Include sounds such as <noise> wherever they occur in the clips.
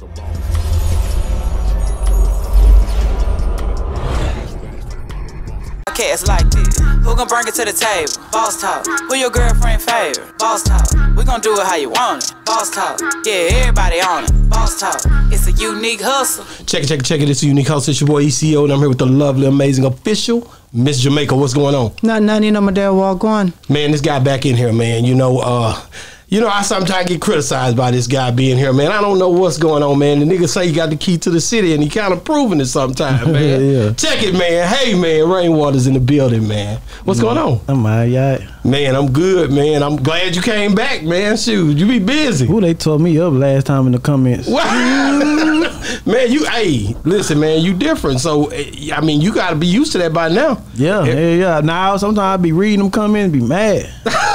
Cats like this. Who gon' bring it to the table? Boss talk. Who your girlfriend favorite? Boss talk. We gon' do it how you want it. Boss talk. Yeah, everybody on it. Boss talk. It's a unique hustle. Check it, check it, check it. It's a unique hustle. It's your boy ECO, and I'm here with the lovely, amazing official, Miss Jamaica. What's going on? Not none, you know, my dad walk on. Man, this guy back in here, man. You know, uh, you know, I sometimes get criticized by this guy being here, man. I don't know what's going on, man. The nigga say he got the key to the city, and he kind of proving it sometimes, <laughs> man. Yeah. Check it, man. Hey, man, Rainwater's in the building, man. What's going on? I'm all right. Man, I'm good, man. I'm glad you came back, man. Shoot, you be busy. Who they tore me up last time in the comments? What? <laughs> man, you hey, listen, man, you different. So eh, I mean, you got to be used to that by now. Yeah, Yeah. yeah, yeah. Now sometimes I be reading them comments and be mad. <laughs>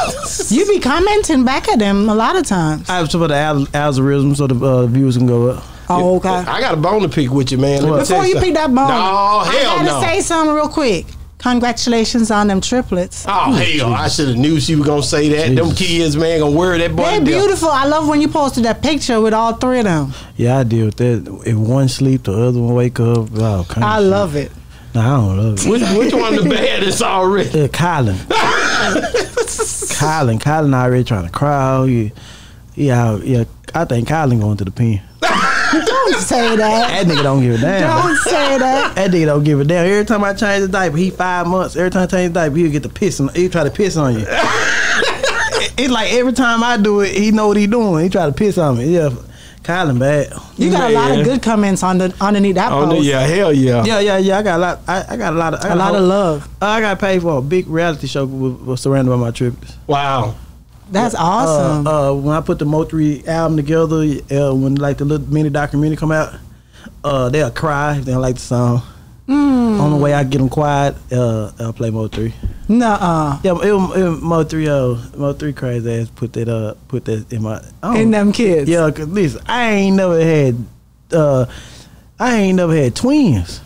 You be commenting back at them a lot of times. I have for the al- algorithm so the uh, views can go up. Oh, okay. I got a bone to pick with you, man. Let Before you something. pick that bone, no I hell gotta no. say something real quick. Congratulations on them triplets. Oh hell! I should have knew she was gonna say that. Them kids, man, gonna wear that boy. They're down. beautiful. I love when you posted that picture with all three of them. Yeah, I deal with that. If one sleep, the other one wake up. Wow, I love it. No, I don't love it. Which, which one the <laughs> baddest already? Uh, Colin. <laughs> <laughs> Colin. Colin already trying to cry. He, he out, yeah, I think Colin going to the pen. <laughs> Don't say that. That nigga don't give a damn. Don't say that. That nigga don't give a damn. Every time I change the diaper, he five months. Every time I change the diaper, he'll get the piss. On, he try to piss on you. <laughs> it's like every time I do it, he know what he doing. He try to piss on me. Yeah, Colin bad. You got a lot Man. of good comments on the underneath that Oh no, post. yeah, hell yeah. Yeah, yeah, yeah. I got a lot. I, I got a lot of. I A got lot of whole- love. I got paid for a big reality show was, was surrounded by my triplets. Wow. That's awesome. Uh, uh, when I put the Mo three album together, uh, when like the little mini documentary come out, uh, they'll cry if they don't like the song. Hmm. Only way I get them quiet, uh, I'll play Mo three. Nuh-uh. Yeah, it, it, Mo three, uh, Mo three crazy ass put that uh, put that in my. I don't- In them kids. Yeah, cause listen, I ain't never had, uh, I ain't never had twins.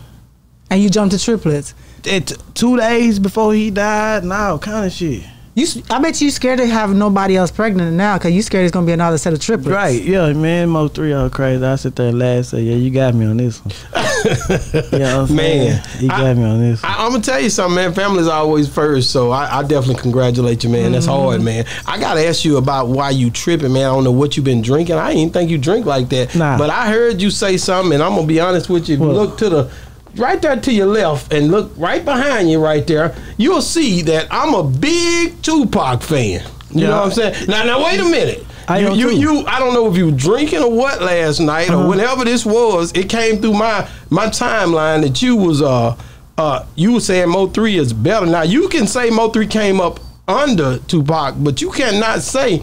And you jumped to triplets. It, two days before he died, and all kind of shit. You, s- I bet you scared to have nobody else pregnant now because you scared it's gonna be another set of triplets. Right, yeah, man, Mo three all crazy. I sit there and laugh, say, yeah, you got me on this one. <laughs> yeah, Man, you got I- me on this. One. I, I'm gonna tell you something, man. Family's always first, so I, I definitely congratulate you, man. That's Mm-hmm. hard, man. I gotta ask you about why you tripping, man. I don't know what you've been drinking. I didn't think you drink like that. Nah. But I heard you say something, and I'm gonna be honest with you. If you look to the right there to your left and look right behind you, right there, you'll see that I'm a big Tupac fan. You Yeah. know what I'm saying? Now, now, wait a minute. I you, you, you, I don't know if you were drinking or what last night Uh-huh. or whenever this was. It came through my my timeline that you was uh uh you were saying Mo three is better. Now you can say Mo three came up under Tupac, but you cannot say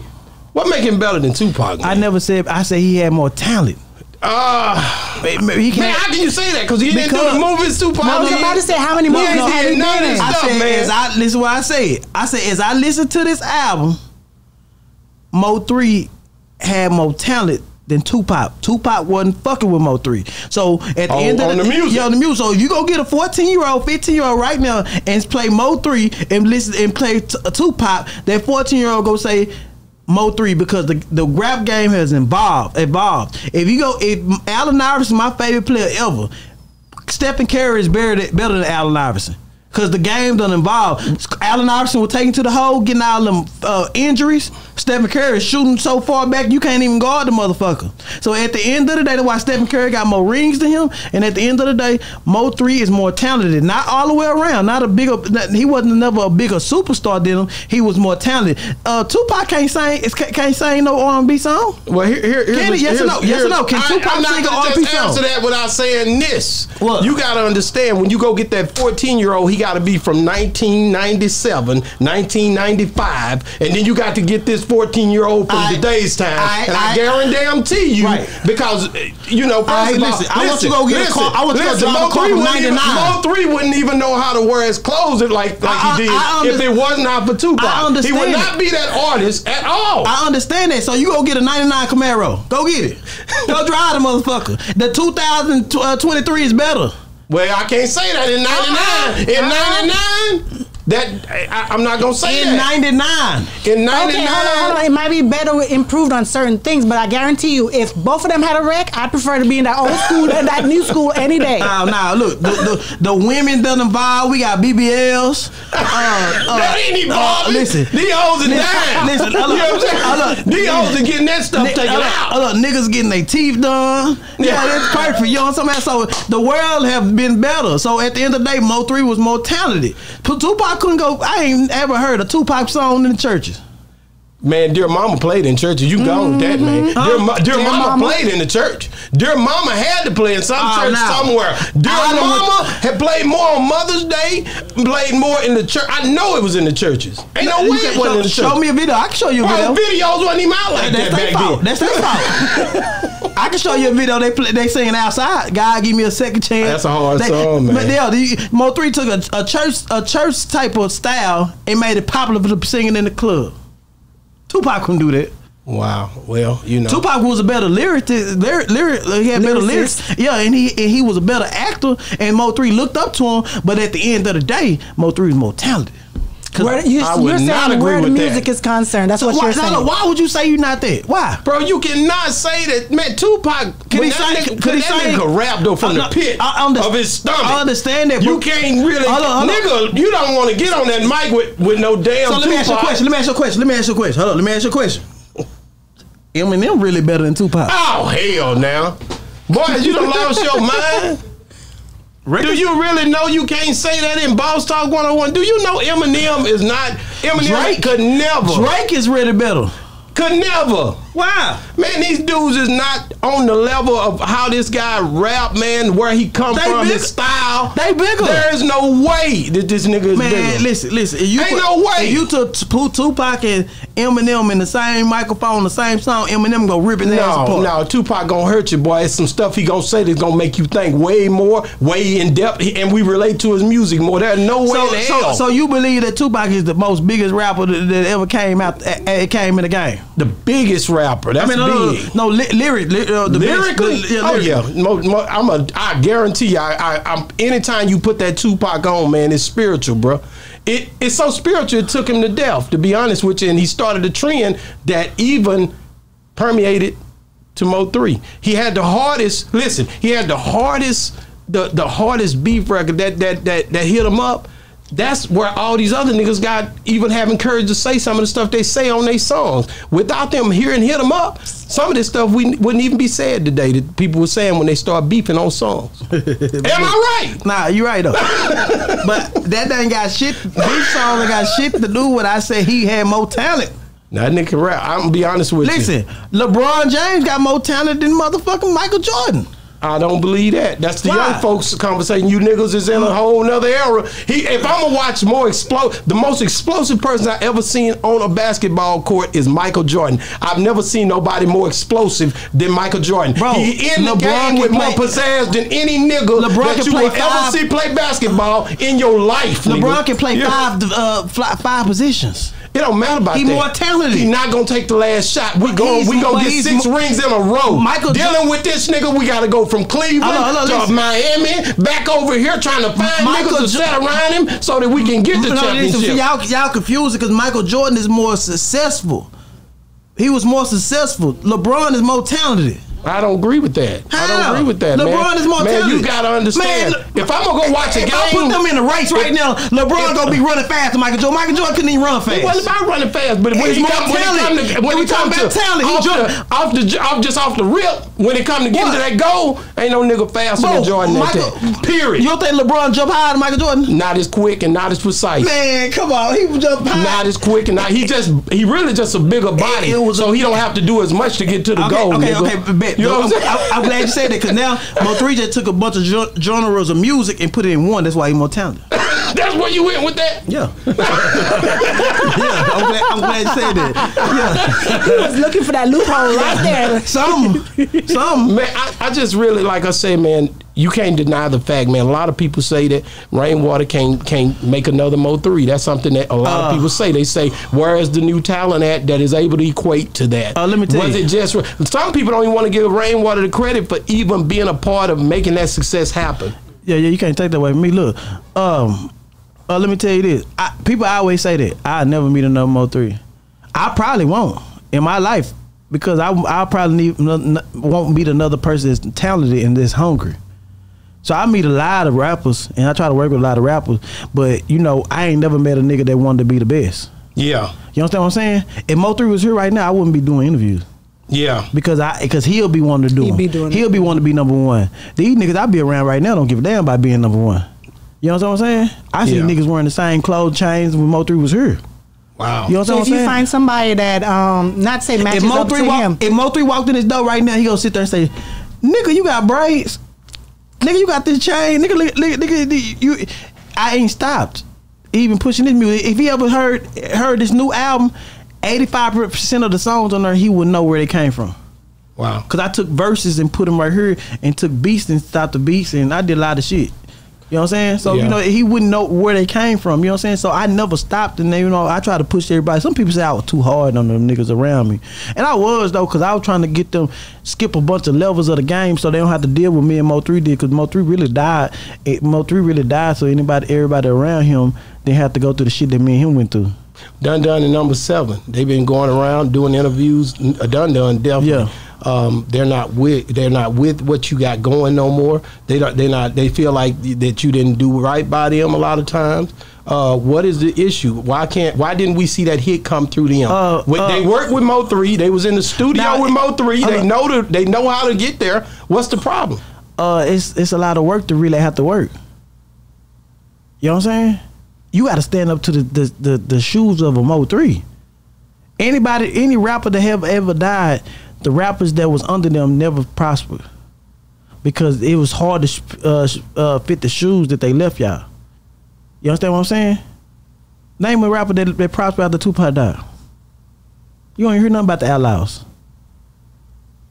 what make him better than Tupac. I never said. I said he had more talent. Ah, He man, can't. how can you say that? Because he didn't do Because- the movies Tupac. I was about to say how many No, movies no, have he none of this? I stuff, said, man. as I listen, what I said. I said, as I listen to this album, Mo three had more talent than Tupac. Tupac wasn't fucking with Mo three. So at the On- end of on the, the music. yeah, on the music. So if you go get a fourteen year old, fifteen year old right now and play Mo three and listen and play t- uh, Tupac, that fourteen year old go say. Mo three because the the rap game has evolved. Evolved. If you go, if Allen Iverson, my favorite player ever, Stephen Curry is better than, better than Allen Iverson. Cause the game done involved. Allen Iverson was taken to the hole, getting all them uh, injuries. Stephen Curry is shooting so far back you can't even guard the motherfucker. So at the end of the day, that's why Stephen Curry got more rings than him. And at the end of the day, Mo three is more talented. Not all the way around. Not a bigger. not- He wasn't never a bigger superstar than him. He was more talented. Uh, Tupac can't sing. Can't sing no R and B song. Well, here, here, here's Can the- it? Yes or no? Yes or no? Can I, Tupac not sing a gonna R&B just song? answer that without saying this. What? You got to understand when you go get that 14 year old, he got to be from 1997, 1995, and then you got to get this 14 year old from I- today's time. I- and I, I- guarantee you, Right. because uh, you know, first I- of all, listen, I want you to go get a car- I want you to drive a car three from wouldn't even- 99. Mo three wouldn't even know how to wear his clothes like like I- he did if it was not for Tupac. I He would not be that artist at all. I understand that. So you go get a 99 Camaro. Go get it. <laughs> Go drive the motherfucker. The 2023 is better. Well, I can't say that in '99. In '99, That I, I'm not gonna say In '99. In '99, Okay, hold on, hold on. It might be better with- improved on certain things, but I guarantee you, if both of them had a wreck, I'd prefer to be in that old school than that new school any day. <laughs> Now, now, look, the, the, the women done involved. We got BBLs. Uh, uh, that ain't even uh, listen, these hoes are listen, dying. listen, you know what I'm saying? hold on. These hoes are getting that stuff Ni- taken hold on, out. hold on, niggas getting their teeth done. Yeah, that's perfect. You know what I'm saying? So the world have been better. So at the end of the day, Mo three was more talented. Tupac couldn't go. I ain't ever heard a Tupac song in the churches. Man, dear mama played in churches. You go with that, man. Mm-hmm. Huh? Dear, ma- dear, Dear mama, Mama? played in the church. Dear mama had to play in some Oh, church now. somewhere. Dear I mama had played more on Mother's Day, played more in the church. I know it was in the churches. Ain't no You way it wasn't in the show, church. show me a video. I can show you a video. videos wasn't even out like That's that their back fault. then. That's their fault. <laughs> I can show you a video. They play, they singing outside. God, give me a second chance. That's a hard They- song, man. But yeah, the, Mo three took a, a church a church type of style and made it popular for the singing in the club. Tupac couldn't do that. Wow. Well, you know. Tupac was a better lyric, lyric, lyric he had better lyrics. Yeah, and he and he was a better actor. And Mo three looked up to him, but at the end of the day, Mo three was more talented. Where, you, I would not agree where the with music that. is concerned. That's what why, you're saying. no, why would you say you're not that? Why? Bro, you cannot say that, man. Tupac, Can he sing- nigga, could he sing? nigga rap though from I the pit I under- of his stomach. I understand that, You can't really, Hold on, hold on. nigga. You don't want to get on that mic with, with no damn. So let me ask you a question. Let me ask you a question. Let me ask you a question. Hold on. Let me ask you a question. <laughs> Eminem really better than Tupac. Oh hell, now, boy, you done lost your mind. Do you really know you can't say that in Boss Talk 101? Do you know Eminem is not Eminem Drake- could never Drake is really better. could never. Why? Man, these dudes is not on the level of how this guy rap, man, where he come They from, big- his style. they bigger. There is no way that this nigga is Man, bigger. listen, listen. If you Ain't no way. If you took put Tupac and Eminem in the same microphone, the same song, Eminem gonna rip his ass No, apart. no, Tupac gonna hurt you, boy. It's some stuff he gonna say that's gonna make you think way more, way in depth, and we relate to his music more. There's no way So, in so, hell. so you believe that Tupac is the most biggest rapper that, that ever came out? uh, came in the game. the biggest rapper. That's I mean, no, no, big. no, li- lyric, li- uh, the best- Lyrically, the- oh lyric. yeah, Mo, Mo, I'm a. I guarantee you, I, I, I'm. Anytime you put that Tupac on, man, it's spiritual, bro. It, it's so spiritual. It took him to death, to be honest with you, and he started a trend that even permeated to Mo three. He had the hardest. Listen, he had the hardest, the the hardest beef record that that that that hit him up. That's where all these other niggas got even having courage to say some of the stuff they say on their songs. Without them hearing hit them up, some of this stuff we wouldn't even be said today that people were saying when they start beefing on songs. <laughs> Am I right? Nah, you right though. <laughs> but that ain't got shit. This song ain't got shit to do with. I said he had more talent. Now that nigga rap. I'm gonna be honest with you. Listen, LeBron James got more talent than motherfucking Michael Jordan. I don't believe that. That's the Why? young folks conversation. You niggas is in a whole nother era. He, if I'm gonna watch more explode, the most explosive person I ever seen on a basketball court is Michael Jordan. I've never seen nobody more explosive than Michael Jordan. Bro, he in the LeBron game with more play- pizzazz than any nigga LeBron that you will ever see play basketball in your life. LeBron nigga. can play Yeah. five uh, five positions. It don't matter about He that. more talented. He not gonna take the last shot. We going He's we gonna get six rings in a row. Michael dealing Jo- with this nigga, we gotta go from Cleveland hold on, to. Miami, back over here trying to find Michael niggas to set around him so that we can get the No, championship. y'all y'all confused because Michael Jordan is more successful. He was more successful. LeBron is more talented. I don't agree with that. I don't agree with that. LeBron man. is more man, talented. you gotta understand. Man, if I'm gonna go watch a if game, I put them in a race right now, LeBron gonna be running fast Michael Jordan. Michael Jordan couldn't even run fast. It wasn't about running fast, but when he more come, when he come to, when We he come talking to about talent. He off, jump- the, off the off just off the rip, when it come to getting What? to that goal, ain't no nigga faster Bro, than Jordan Michael- that. Period. You don't think LeBron jump higher than Michael Jordan? not as quick and not as precise. Man, come on, he jump high. Not as quick and not he just he really just a bigger body, it was so a- he don't have to do as much to get to the Okay, goal. okay, nigga. okay, bet. You know what I'm saying? I, am glad you said that because now Mo three just took a bunch of genres of music and put it in one. That's why he's more talented. <laughs> That's where you went with that. Yeah, <laughs> yeah. I'm glad, I'm glad you said that. He was looking for that loophole right there. Yeah, some, some. Man, I, I just really like I say, man, you can't deny the fact, man. A lot of people say that rainwater can't can't make another Mo three. That's something that a lot Uh. of people say. They say, where is the new talent at that is able to equate to that? Uh, let me tell you. Was you. it just some people don't even want to give rainwater the credit for even being a part of making that success happen? Yeah, yeah. You can't take that away from me. Look, um, Uh, let me tell you this. I, people always say that I never meet another Mo three. I probably won't in my life because I I probably need, won't meet another person that's talented and that's hungry. So I meet a lot of rappers and I try to work with a lot of rappers, but you know I ain't never met a nigga that wanted to be the best. Yeah. You understand what I'm saying? If Mo three was here right now, I wouldn't be doing interviews Yeah. because I because he'll be wanting to do He'd be doing He'll it. be wanting to be number one. These niggas I be around right now don't give a damn about being number one. You know what I'm saying? I see Yeah. niggas wearing the same clothes chains when Mo three was here. Wow. You know what So I'm saying? if you find somebody that um not say matches if Mo up three to walk, him, if Mo three walked in his door right now, he gonna sit there and say, "Nigga, you got braids. Nigga, you got this chain. Nigga, nigga, nigga, nigga you." I ain't stopped even pushing this music. If he ever heard heard this new album, eighty five percent of the songs on there, he would know where they came from. Wow. Cause I took verses and put them right here, and took beats and stopped the beats, and I did a lot of shit. You know what I'm saying? So Yeah. you know he wouldn't know where they came from. You know what I'm saying? So I never stopped, and then, you know I tried to push everybody. Some people say I was too hard on them niggas around me, and I was though, cause I was trying to get them skip a bunch of levels of the game, so they don't have to deal with me and Mo three did. Cause Mo three really died. It, Mo three really died, so anybody, everybody around him, didn't have to go through the shit that me and him went through. Dun Dun and number seven. They've been going around doing interviews. Uh, Dun Dun definitely. Yeah. Um, they're not with they're not with what you got going no more. They don't. They not. They feel like that you didn't do right by them a lot of times. Uh, what is the issue? Why can't? Why didn't we see that hit come through them? Uh, When they uh, worked with Mo three. They was in the studio Now, with Mo three. They uh, know the, They know how to get there. What's the problem? uh, it's it's a lot of work to really have to work. You know what I'm saying? You got to stand up to the, the the the shoes of a Mo three. Anybody, any rapper that have ever died, the rappers that was under them never prospered because it was hard to uh, uh, fit the shoes that they left y'all. You understand what I'm saying? Name a rapper that, that prospered after Tupac died. You don't hear nothing about the Outlaws.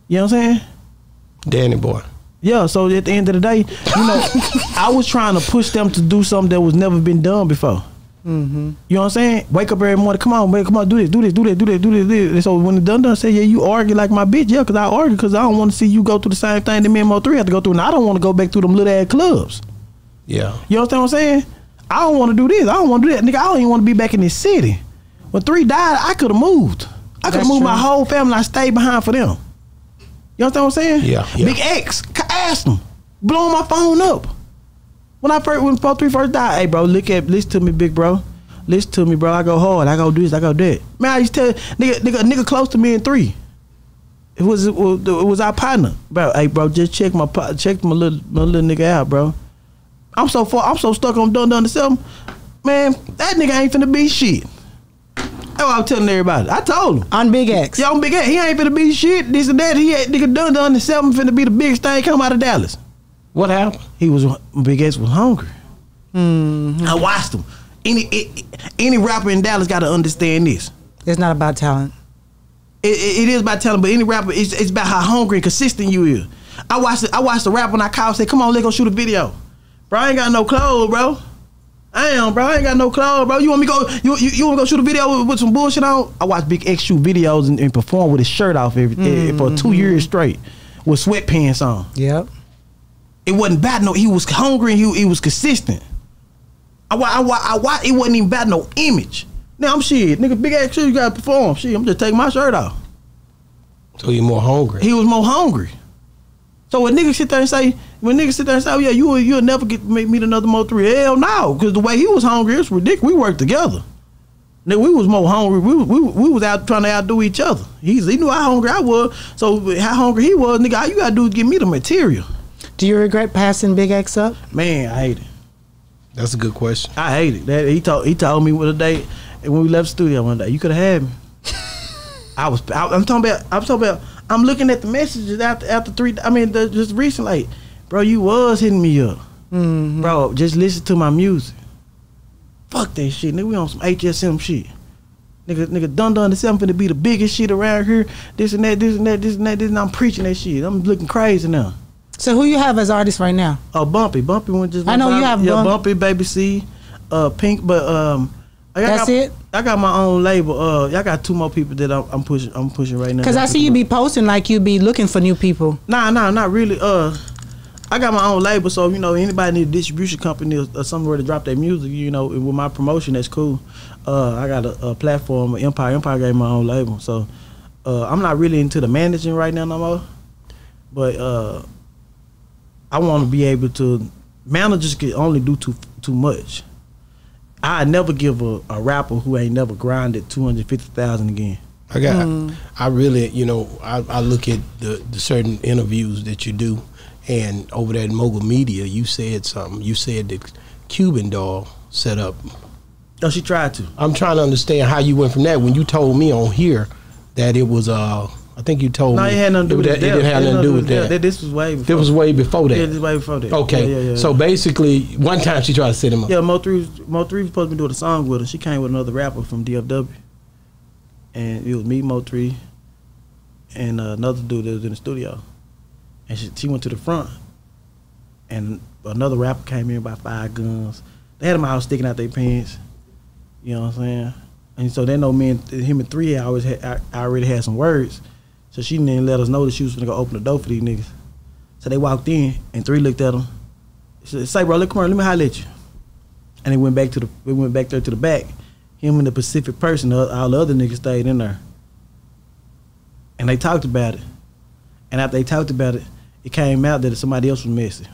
You know what I'm saying? Danny boy. Yeah, so at the end of the day, you know, <laughs> I was trying to push them to do something that was never been done before. Mm-hmm. You know what I'm saying? Wake up every morning, come on, man, come on, do this, do this, do this, do this, do this. Do this. And so when the Dun Dun say, yeah, you argue like my bitch, yeah, because I argue because I don't want to see you go through the same thing that me and Mo three have to go through, and I don't want to go back through them little ass clubs. Yeah. You understand what I'm saying? I don't want to do this. I don't want to do that, nigga. I don't even want to be back in this city. When three died, I could have moved. I could have That's moved my whole family. I stayed behind for them. You understand what I'm saying? Yeah, yeah. Big X, c- asked them, blowing my phone up. When I first, when Pro Three first died, hey bro, look at, listen to me, big bro. Listen to me, bro. I go hard. I go do this. I go do that. Man, I used to tell nigga, nigga, nigga close to me in three. It was it was, our partner, bro. Hey, bro, just check my check my little my little nigga out, bro. I'm so far. I'm so stuck on Dun Dun to something. Man, that nigga ain't finna be shit. That's what I'm telling everybody. I told him. on Big X. Yo, Big X. he ain't finna be shit. This and that. He ain't nigga Dun Dun the seven finna be the biggest thing come out of Dallas. What happened? He was Big X was hungry. Mm-hmm. I watched him. Any it, any rapper in Dallas got to understand this. It's not about talent. It, it, it is about talent, but any rapper, it's, it's about how hungry and consistent you is. I watched it, I watched the rapper when I called, say, "Come on, let's go shoot a video." Bro, I ain't got no clothes, bro. I am, bro. I ain't got no clothes, bro. You want me go? You you, you want to go shoot a video with, with some bullshit on? I watched Big X shoot videos and, and perform with his shirt off every eh, for two years straight with sweatpants on. Yep. It wasn't bad. No, he was hungry. and He he was consistent. I I I wa It wasn't even bad. No image. Now I'm shit, nigga. Big ass shit. You gotta perform. Shit, I'm just taking my shirt off. So you're more hungry. He was more hungry. So when niggas sit there and say, when niggas sit there and say, oh yeah, you you'll never get make meet another Mo three. Hell no, because the way he was hungry, it's ridiculous. We worked together. Nigga, we was more hungry. We, we, we was out trying to outdo each other. He's, he knew how hungry I was. So how hungry he was, nigga, all you gotta do is give me the material. Do you regret passing Big X up? Man, I hate it. That's a good question. I hate it. That he told he told me one day when we left the studio one day, you could have had me. <laughs> I was I, I'm talking about I'm talking about I'm looking at the messages after after three I mean the, just recently, like, bro, you was hitting me up. Mm-hmm. Bro, just listen to my music. Fuck that shit, nigga. We on some HSM shit. Nigga, nigga, Dun Dun the seven finna be the biggest shit around here. This and that, this and that, this and that, this and I'm preaching that shit. I'm looking crazy now. So who you have as artists right now? Oh, Bumpy, Bumpy went just. I know you have yeah, Bump- Bumpy, Baby C, uh, Pink, but um, I got, That's it? I got my own label. Uh, I got two more people that I'm, I'm pushing. I'm pushing right now. Because I see you be posting like you be looking for new people. Nah, nah, not really. Uh, I got my own label, so you know anybody need a distribution company or, or somewhere to drop their music, you know, with my promotion, that's cool. Uh, I got a, a platform, Empire. Empire gave my own label, so uh, I'm not really into the managing right now no more. But uh, I want to be able to. Managers can only do too too much. I never give a, a rapper who ain't never grinded two hundred fifty thousand again. I got. I really, you know, I, I look at the, the certain interviews that you do, and over there at Mogul Media, you said something. You said that Cuban Doll set up. Oh, she tried to. I'm trying to understand how you went from that when you told me on here that it was. uh I think you told No, me it had nothing to do with that. that. It didn't have nothing to do with that. This was way before. It was way before that. Yeah, this was way before that. Okay, Yeah, yeah, yeah. so basically, one time she tried to set him up. Yeah, Mo three, Mo three was supposed to be doing a song with her. She came with another rapper from DFW, and it was me, Mo three, and uh, another dude that was in the studio. And she, she went to the front, and another rapper came in by five guns. They had them out sticking out their pants. You know what I'm saying? And so they know me and him and three. Always had, I, I already had some words, so she didn't let us know that she was gonna go open the door for these niggas. So they walked in, and three looked at them. She said, "Say, bro, look, come here, let me holler at you." And they went back to the we went back there to the back. Him and the Pacific person, all the other niggas stayed in there. And they talked about it. And after they talked about it, it came out that somebody else was missing.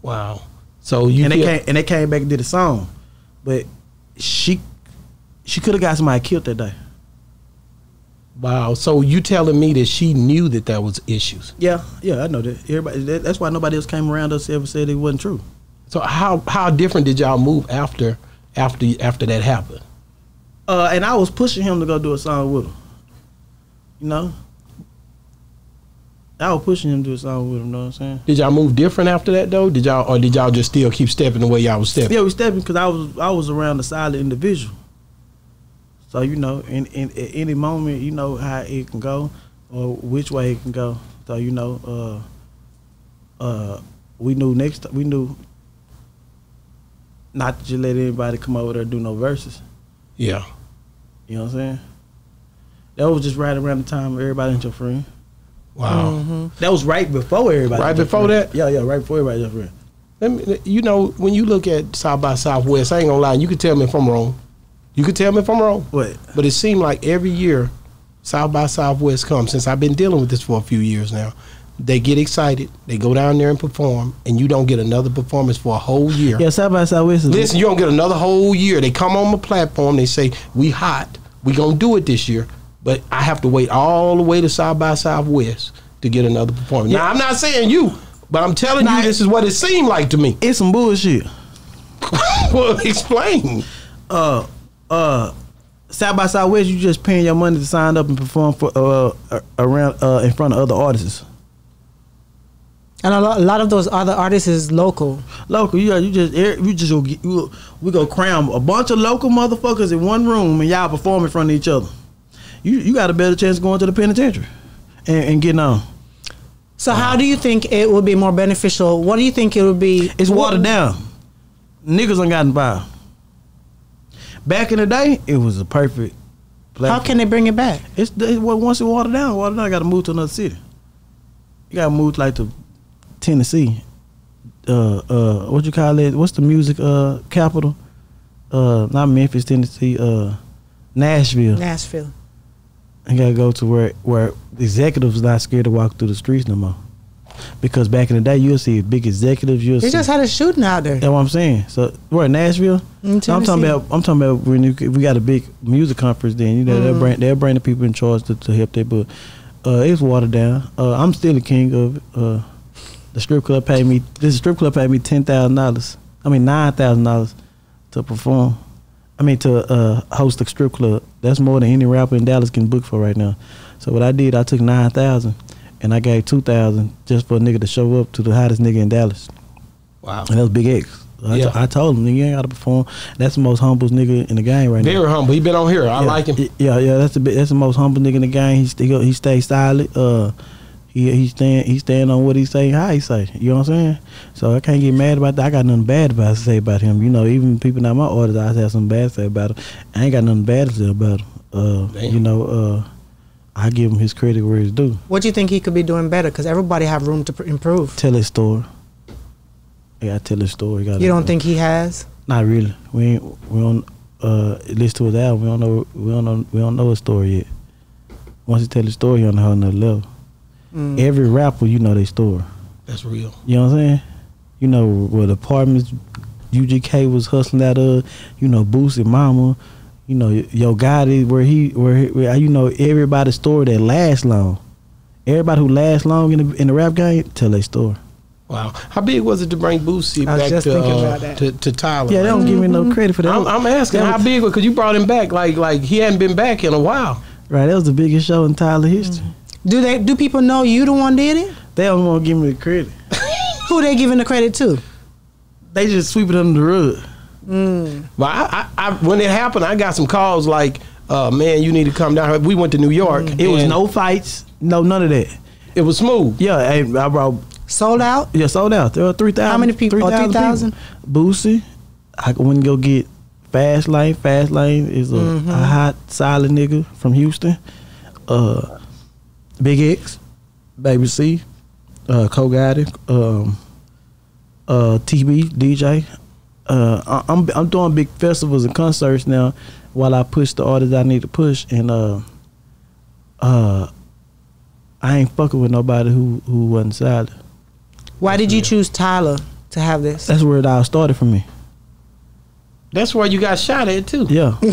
Wow. So you and they came and they came back and did a song. But she she could have got somebody killed that day. Wow. So you telling me that she knew that there was issues? Yeah, yeah, I know that. Everybody that, that's why nobody else came around us ever said it wasn't true. So how how different did y'all move after after after that happened? Uh, and I was pushing him to go do a song with him. You know? I was pushing him to do a song with him, you know what I'm saying? Did y'all move different after that though? Did y'all or did y'all just still keep stepping the way y'all was stepping? Yeah, we stepping because I was I was around the silent individual. So you know, in, in at any moment, you know how it can go, or which way it can go. So you know, uh, uh, we knew next we knew not to just let anybody come over there and do no verses. Yeah. You know what I'm saying? That was just right around the time everybody ain't your friend. Wow. That was right before everybody. Right before friend. that? Yeah, yeah, right before everybody your friend. Let me, you know, when you look at South by Southwest, I ain't gonna lie, you can tell me if I'm wrong. You could tell me if I'm wrong. What? But it seemed like every year South by Southwest comes, since I've been dealing with this for a few years now, they get excited, they go down there and perform, and you don't get another performance for a whole year. Yeah, South by Southwest. is- Listen, you don't get another whole year. They come on the platform, they say, We hot, we gonna do it this year, but I have to wait all the way to South by Southwest to get another performance. Now I'm not saying you, but I'm telling Nah, you this is what it seemed like to me. It's some bullshit. <laughs> well, explain. uh uh South by Southwest, you just paying your money to sign up and perform for uh around uh in front of other artists. And a lot, a lot of those other artists is local. Local, you you just you just go get, you, we go cram a bunch of local motherfuckers in one room and y'all perform in front of each other. You you got a better chance of going to the penitentiary and, and getting on. So how do you think it would be more beneficial? What do you think it would be? It's watered down. Niggas ain't got involved. Back in the day, it was a perfect. How can they bring it back? It's, it's once it watered down, watered down. Got to move to another city. You got to move like to Tennessee. Uh, uh, what you call it? What's the music uh capital? Uh, not Memphis, Tennessee. Uh, Nashville. Nashville. I gotta go to where where executives not scared to walk through the streets no more. Because back in the day, you'll see big executives. You'll They see. just had a shooting out there. That's what I'm saying. So we're in Nashville. In I'm talking about. I'm talking about when you, we got a big music conference. Then you know Mm-hmm. they'll bring they'll bring the people in charge to, to help their book. Uh, it's watered down. Uh, I'm still the king of it. Uh, the strip club paid me. This strip club paid me ten thousand dollars. I mean nine thousand dollars to perform. I mean to uh, host a strip club. That's more than any rapper in Dallas can book for right now. So what I did, I took nine thousand, and I gave two thousand just for a nigga to show up to the hottest nigga in Dallas. Wow. And that was Big X. I, Yeah. I told him, nigga, you ain't got to perform. That's the most humble nigga in the game right now. Very humble. He been on here. I yeah. like him. Yeah, yeah, that's the that's the most humble nigga in the game. He still he stays silent. Uh, he he stand he stand on what he say, how he say. You know what I'm saying? So I can't get mad about that. I got nothing bad about to say about him. You know, even people not my orders, I have something bad to say about him. I ain't got nothing bad to say about him. Uh, you know, uh, I give him his credit where it's due. What do you think he could be doing better? Because everybody have room to pr- improve. Tell his story. I gotta tell his story. Gotta, You don't think he has? Not really. We ain't, we don't uh listen to his album. We don't know we don't know we don't know his story yet. Once he tell his story, he on a whole nother level. Mm. Every rapper, you know their story. That's real. You know what I'm saying? You know what apartments UGK was hustling out of. You know Boosie Mama. You know Yo Gotti where he where, he, where you know everybody's story that lasts long. Everybody who lasts long in the in the rap game tell their story. Wow. How big was it to bring Boosie I back just to, uh, to to Tyler? Yeah, they don't give me no credit for that. I'm, I'm asking That how was- big because you brought him back like like he hadn't been back in a while. Right, that was the biggest show in Tyler history. Do they? Do people know you the one did it? They don't want to give me the credit. <laughs> Who they giving the credit to? They just sweep it under the rug. But I, I, I when it happened, I got some calls like, uh, "Man, you need to come down." here. We went to New York. Mm. It was no fights, no none of that. It was smooth. Yeah, I, I brought Sold out. yeah sold out. There were three thousand. How many people? Oh, 3,000? Boosie, I went and go get Fast Lane. Fast Lane is a, Mm-hmm. a hot, solid nigga from Houston. Uh, Big X, Baby C, uh, Co Gotti, um, uh, TB DJ. Uh, I, I'm I'm doing big festivals and concerts now, while I push the artists I need to push, and uh, uh, I ain't fucking with nobody who who wasn't solid. Why did you choose Tyler to have this? That's where it all started for me. That's where you got shot at too. Yeah. <laughs>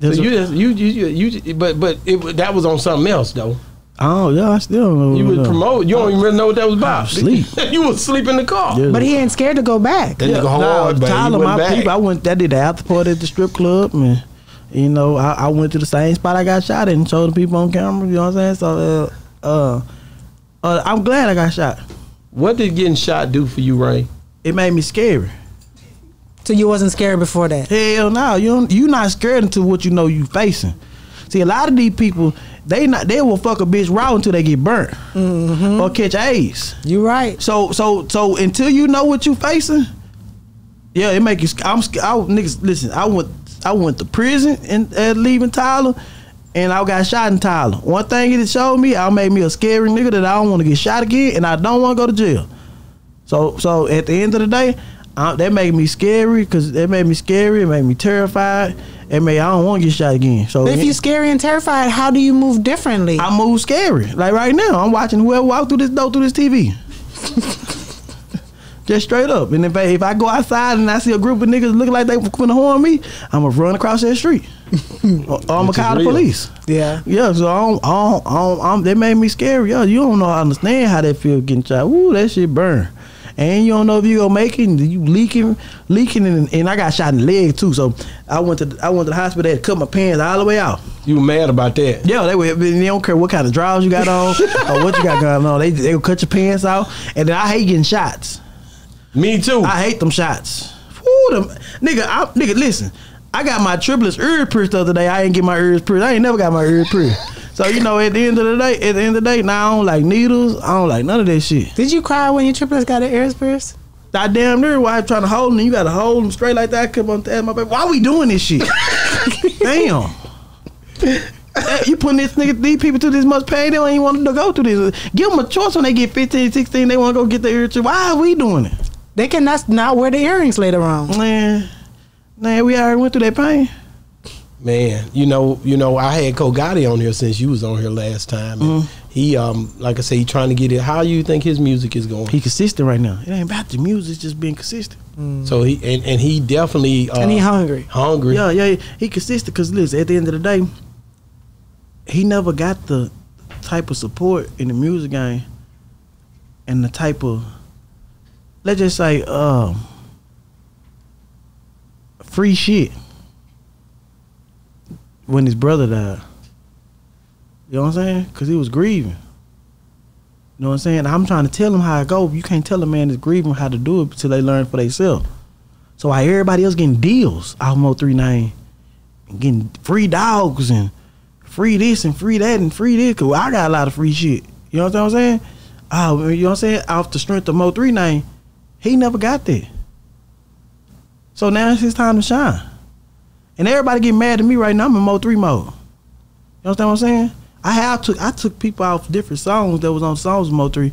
So you, just, you, you, you, you, but, but it, that was on something else though. Oh yeah, I still don't know. You what was it promote. You don't even really know what that was about. Sleep. <laughs> you was asleep in the car. Yeah. But he ain't scared to go back. That nigga hard, but he Tyler, went my back. people. I went. I did the after party at the strip club, and you know, I, I went to the same spot I got shot at and showed the people on camera. You know what I'm saying? So, uh, uh, uh, I'm glad I got shot. What did getting shot do for you, Ray? It made me scary. So you wasn't scared before that. Hell no, you don't, you not scared until what you know you facing. See, a lot of these people, they not they will fuck a bitch raw until they get burnt Mm-hmm. or catch AIDS. You right. So so so until you know what you facing, yeah, it make you. I'm I, niggas. Listen, I went I went to prison and uh, leaving Tyler, and I got shot in Tyler. One thing it showed me, I made me a scary nigga that I don't want to get shot again, and I don't want to go to jail. So so at the end of the day, uh, that made me scary because that made me scary. It made me terrified. It made I don't want to get shot again. So But if you're scary and terrified, how do you move differently? I move scary. Like right now, I'm watching whoever walk through this door through this TV. <laughs> Just straight up. And if I, if I go outside and I see a group of niggas looking like they finna harm me, I'm gonna run across that street. <laughs> or, or I'm gonna call the police. yeah. Yeah, so I don't, I don't, I don't, I'm, they made me scary. Yo, you don't know how to understand how that feel getting shot. Ooh, that shit burn. And you don't know if you gonna make it. And you leaking, leaking, and, and I got shot in the leg too. So I went to, I went to the hospital. They had cut my pants all the way out. You mad about that? Yeah, they were. They don't care what kind of drawers you got on <laughs> or what you got going on. They they cut your pants out, and then I hate getting shots. Me too. I hate them shots. Woo, them nigga, I, nigga, listen. I got my triplets ear pierced the other day. I ain't get my ears pierced. I ain't never got my ears pierced. So you know, at the end of the day, at the end of the day, now I don't like needles. I don't like none of that shit. Did you cry when your triplets got their ears pierced? I damn near why I'm trying to hold them. You gotta hold them straight like that. I kept on my baby, why we doing this shit? <laughs> damn. You putting this nigga, these people through this much pain, they don't even want to go through this. Give them a choice when they get 15, 16, they want to go get their ear checked. Why are we doing it? They cannot not wear the earrings later on. Man, man, we already went through that pain. Man, you know, you know, I had Kogati on here since you was on here last time. And Mm-hmm. He, um, like I say, he trying to get it. How you think his music is going? He consistent right now. It ain't about the music, it's just being consistent. so he and, and he definitely uh, and he hungry. hungry. Yeah, yeah, he consistent because listen, at the end of the day, he never got the type of support in the music game and the type of let's just say um free shit when his brother died. You know what I'm saying? Cause he was grieving. You know what I'm saying? I'm trying to tell him how it go. You can't tell a man that's grieving how to do it until they learn for themselves. So while everybody else getting deals, Almo three nine, and getting free dogs and free this and free that and free this, cause I got a lot of free shit. You know what I'm saying? Oh, you know what I'm saying? Off the strength of Mo three nine, he never got that. So now it's his time to shine. And everybody get mad at me right now. I'm in Mo three mode. You understand what I'm saying? I have took I took people off different songs that was on songs of Mo three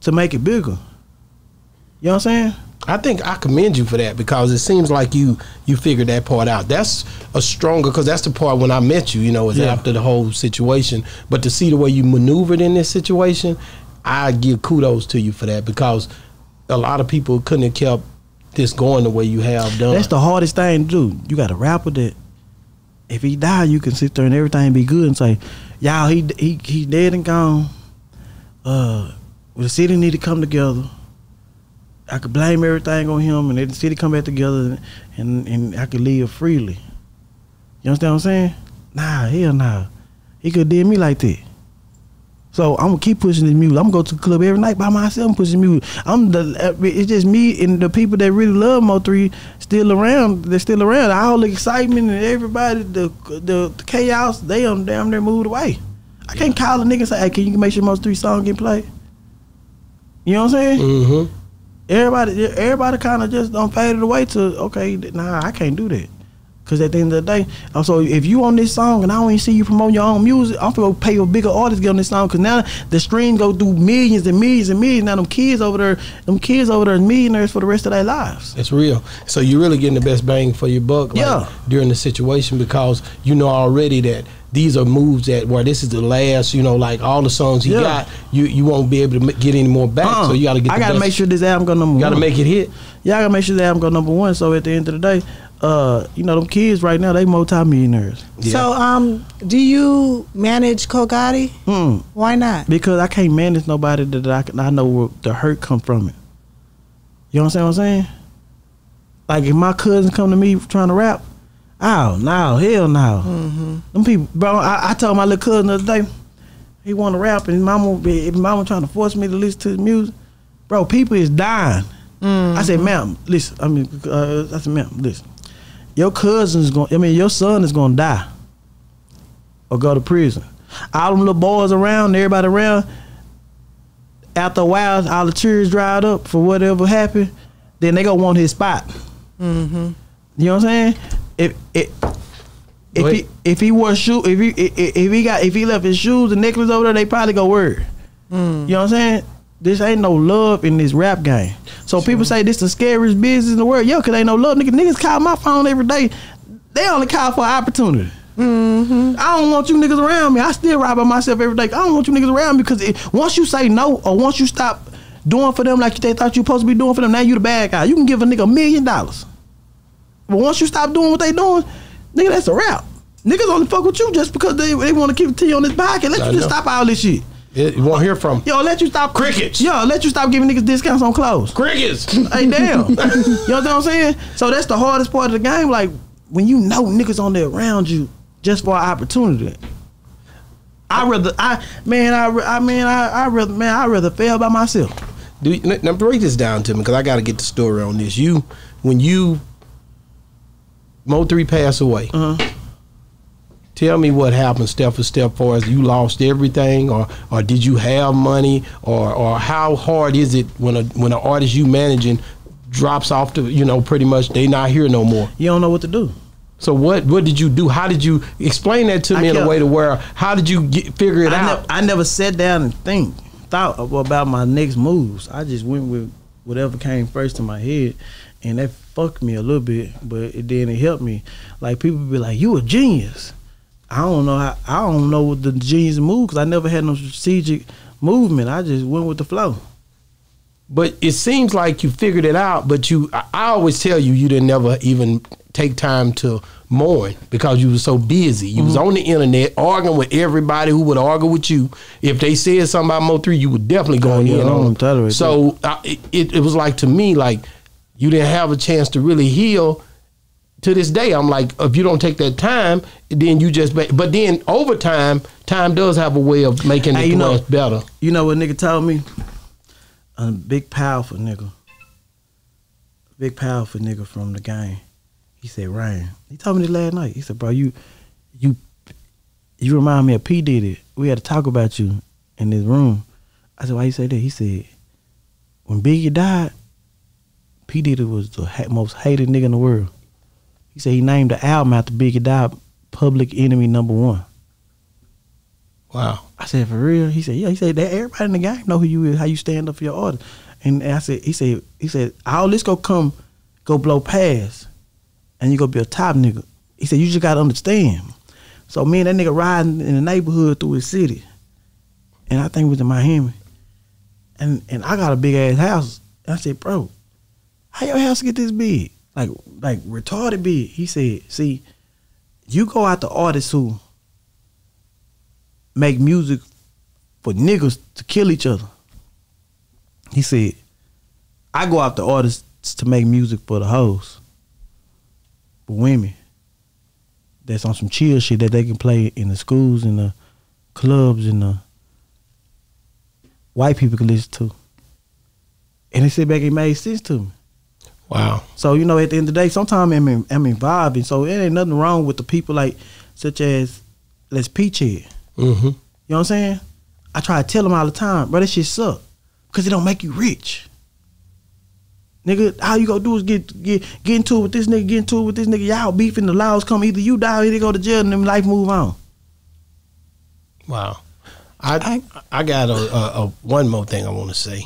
to make it bigger. You know what I'm saying? I think I commend you for that because it seems like you you figured that part out. That's a stronger because that's the part when I met you. You know, is Yeah. after the whole situation. But to see the way you maneuvered in this situation, I give kudos to you for that because a lot of people couldn't have kept this going the way you have done. That's the hardest thing to do. You got to rapper that. If he die, you can sit there and everything be good and say, "Y'all, he he he dead and gone." Uh, the city need to come together. I could blame everything on him, and the city come back together, and and I could live freely. You understand what I'm saying? Nah, hell nah. He could did me like that. So I'm gonna keep pushing this music. I'm gonna go to the club every night by myself and pushing music. I'm the. It's just me and the people that really love Mo three still around. They're still around. All the excitement and everybody, the the, the chaos, they um damn near moved away. I can't call a nigga and say, "Hey, can you make sure Mo three song get played?" You know what I'm saying? mm-hmm. Everybody, everybody kind of just don't fade it away to okay. Nah, I can't do that. Cause at the end of the day, also if you on this song and I don't even see you promoting your own music, I'm gonna pay a bigger artist to get on this song. Cause now the stream go through millions and millions and millions. Now them kids over there, them kids over there, are millionaires for the rest of their lives. It's real. So you're really getting the best bang for your buck like, Yeah. during the situation because you know already that these are moves that where this is the last, you know, like all the songs he Yeah. got, you you won't be able to get any more back. Uh-uh. So you got to get. I the gotta best- make sure this album go number You got to make it hit. Yeah, I gotta make sure this album go number one. So at the end of the day, uh, you know them kids right now they multi-millionaires. Yeah. So, um, do you manage Kogati? Hmm. Why not? because I can't manage nobody that I can, I know where the hurt come from it. You understand what I'm saying? Like if my cousin come to me trying to rap, oh no, hell no. Them people, bro. I, I told my little cousin the other day, he want to rap, and his mama, if his mama trying to force me to listen to his music, bro, people is dying. I said, ma'am, listen. I mean, uh, I said, ma'am, listen. Your cousin's going. I mean, your son is gonna die or go to prison. All them little boys around, everybody around. After a while, all the tears dried up for whatever happened. Then they gonna want his spot. Mm-hmm. You know what I'm saying? If if if Wait. he if he wore shoe if he if, if he got if he left his shoes and necklace over there, they probably go word. Mm. You know what I'm saying? This ain't no love in this rap game. So people say this the scariest business in the world. Yo, cause ain't no love. Niggas, niggas call my phone every day. They only call for opportunity. Mm-hmm. I don't want you niggas around me. I still ride by myself every day. I don't want you niggas around me because it, once you say no or once you stop doing for them like they thought you supposed to be doing for them, now you the bad guy. You can give a nigga a million dollars. But once you stop doing what they doing, nigga, that's a wrap. Niggas only fuck with you just because they, they want to keep you on this podcast. Let I you just stop all this shit. It, you won't hear from Yo, let you stop Crickets. Yo, let you stop giving niggas discounts on clothes. crickets. Hey, damn. <laughs> you know what I'm saying? So that's the hardest part of the game. Like when you know niggas on there around you just for an opportunity. I rather I man I I mean I I rather man I rather fail by myself. Do you, now break this down to me because I got to get the story on this. You when you Mo three pass away. Uh-huh. Tell me what happened step for step for as you lost everything or or did you have money or or how hard is it when a when an artist you managing drops off the you know pretty much they not here no more. You don't know what to do. So what what did you do? How did you explain that to I me in a way to where how did you get, figure it I, out? never, I never sat down and think thought about my next moves. I just went with whatever came first in my head, and that fucked me a little bit, but it then it helped me. Like people be like, "You a genius." I don't know how. I don't know what the genius move because I never had no strategic movement. I just went with the flow. But it seems like you figured it out, but you I I always tell you you didn't never even take time to mourn because you were so busy. You Mm-hmm. was on the internet arguing with everybody who would argue with you. If they said something about Mo three, you would definitely go Oh, in on them. So it, it, it was like to me like you didn't have a chance to really heal. To this day, I'm like, if you don't take that time, then you just. But then over time, time does have a way of making Hey, the you know- better. You know what nigga told me? A big powerful nigga. Big powerful nigga from the game. He said, Ryan. He told me this last night. He said, bro, you you you remind me of P Diddy. We had to talk about you in this room. I said, why you say that? He said, when Biggie died, P Diddy was the ha- most hated nigga in the world. He said he named the album after Biggie died, Public Enemy Number One. Wow. I said, for real? He said, yeah. He said that everybody in the game know who you is, how you stand up for your artist. And, I said, he said, he said, all this go come, go blow past, and you go be a top nigga. He said, you just gotta understand. So me and that nigga riding in the neighborhood through his city, and I think it was in Miami, and and I got a big ass house. And I said, bro, how your house get this big? Like like retarded big. He said, see, you go out to artists who make music for niggas to kill each other. He said, I go after artists to make music for the hoes, for women. That's on some chill shit that they can play in the schools and the clubs and the white people can listen to. And he said back it made sense to me. Wow. So you know, at the end of the day, sometimes I'm in, I'm involved, and so it ain't nothing wrong with the people like such as Les Peachhead. Mm-hmm. You know what I'm saying? I try to tell them all the time, bro, that shit suck. Cause it don't make you rich. Nigga, all you gonna do is get get get into it with this nigga, get into it with this nigga. Y'all beefing, the laws come. Either you die or either go to jail and then life move on. Wow. I I got a, a, a one more thing I want to say.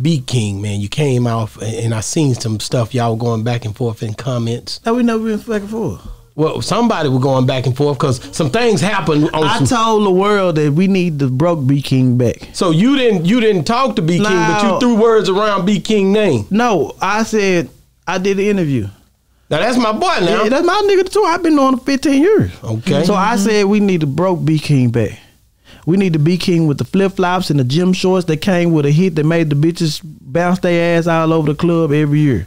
B King, man, you came off and I seen some stuff y'all going back and forth in comments. That we never been back and forth. Well, somebody was going back and forth because some things happened. On I told the world that we need the broke B King back. so you didn't you didn't talk to B King, but you threw words around B King name. No, I said I did the interview. Now that's my boy now. Yeah, that's my nigga too. I've been knowing him 15 years. Okay. So I mm-hmm. said we need the broke B King back. We need to B King with the flip flops and the gym shorts that came with a hit that made the bitches bounce their ass all over the club every year.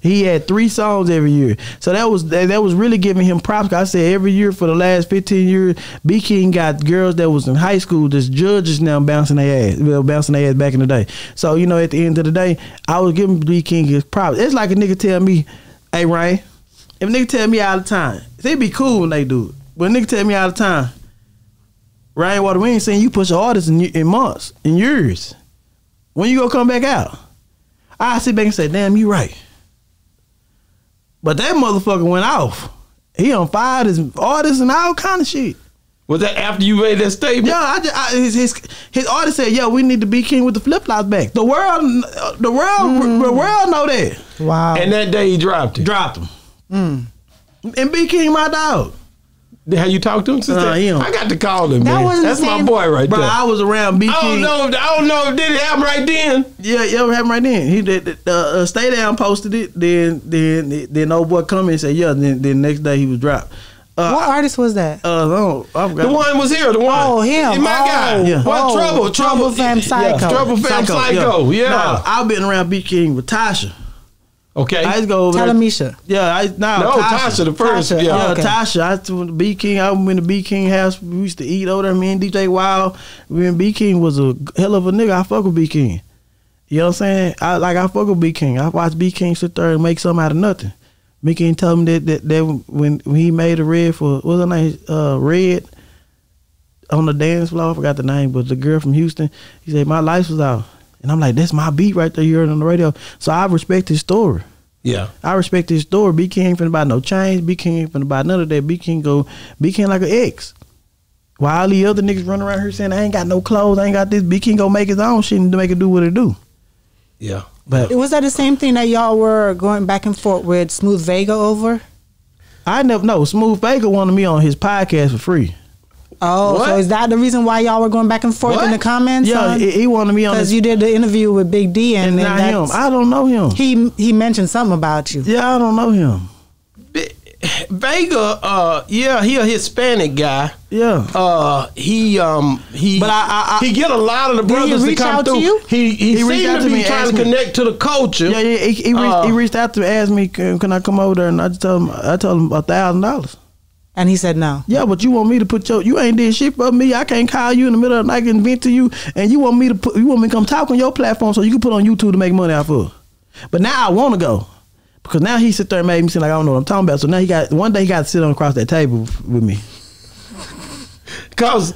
He had three songs every year, so that was that, was really giving him props. I said every year for the last fifteen years, B King got girls that was in high school, just judges now bouncing their ass, well, bouncing their ass back in the day. So you know, at the end of the day, I was giving B King his props. It's like a nigga tell me, "Hey Ryan, if a nigga tell me all the time, they be cool when they do it. But nigga tell me all the time, Rainwater, we ain't seen you push an artist in, in months, in years. When you gonna come back out? I sit back and say, damn, you right. But that motherfucker went off. He on fired his artists and all kind of shit. was that after you made that statement? Yeah, I, just, I his, his his artist said, "Yo, we need to be king with the flip flops back." The world, the world, the world know that. Wow. And that day he dropped it. Dropped him. Mm. And B King, my dog. Have you talked to him since Nah, then? I got to call him, That man. That's my boy right Bro, there. I was around B I don't know. If, I don't know. if Did it happen right then? Yeah, yeah, what happened right then. He did. Uh, uh, Stay down posted it. Then, then, then, old boy come in and said, "Yeah." Then, then next day he was dropped. Uh, what artist was that? Uh, no, I forgot. The one was here. The one. Oh, him. He my Oh, guy. yeah. What Oh, trouble? Trouble Fam Psycho. Trouble fam psycho. Yeah. Nah, I've been around B King with Tasha. Okay. I used to go over there. Telamisha. Yeah, I nah, no, Tasha, the first. Tasha, Yeah. Yeah, Okay. Tasha. I went to B King. I went to B King house. We used to eat over there. Me and DJ Wild. Me and B King was a hell of a nigga. I fuck with B King. You know what I'm saying? I like I fuck with B King. I watched B King sit there and make something out of nothing. B King told me that that, that when, when he made a red for what's her name? Uh, red on the dance floor. I forgot the name, but the girl from Houston. He said my lights was out, and I'm like, that's my beat right there. You heard on the radio. So I respect his story. Yeah. I respect his story. B King ain't finna buy no chains. B King ain't finna buy none of that. B King go, B King like an ex. While all the other niggas running around here saying I ain't got no clothes, I ain't got this. B King go make his own shit and make it do what it do. Yeah. But Was that the same thing that y'all were going back and forth with Smooth Vega over? I never know. Smooth Vega wanted me on his podcast for free. Oh, What? so is that the reason why y'all were going back and forth in the comments? Yeah, he, he wanted me on because you did the interview with Big D, and, and then not him. I don't know him. he he mentioned something about you. yeah, I don't know him. Be- Vega, uh, yeah, he a Hispanic guy. Yeah. Uh, he um he But I- I- I- he get a lot of the Did he brothers to reach come out to through. you? He he, He reached seemed out to to me be trying asked to me- connect to the culture. Yeah, yeah. He, he, reached, Uh, he reached out to me, asked me, can, can I come over there? And I just told him, I told him a thousand dollars. And he said no. Yeah, but you want me to put your you ain't did shit for me. I can't call you in the middle of the night and vent to you, and you want me to put you want me to come talk on your platform so you can put on YouTube to make money off of. But now I want to go because now he sit there and made me seem like I don't know what I'm talking about. So now he got one day he got to sit on across that table with me. <laughs> Cause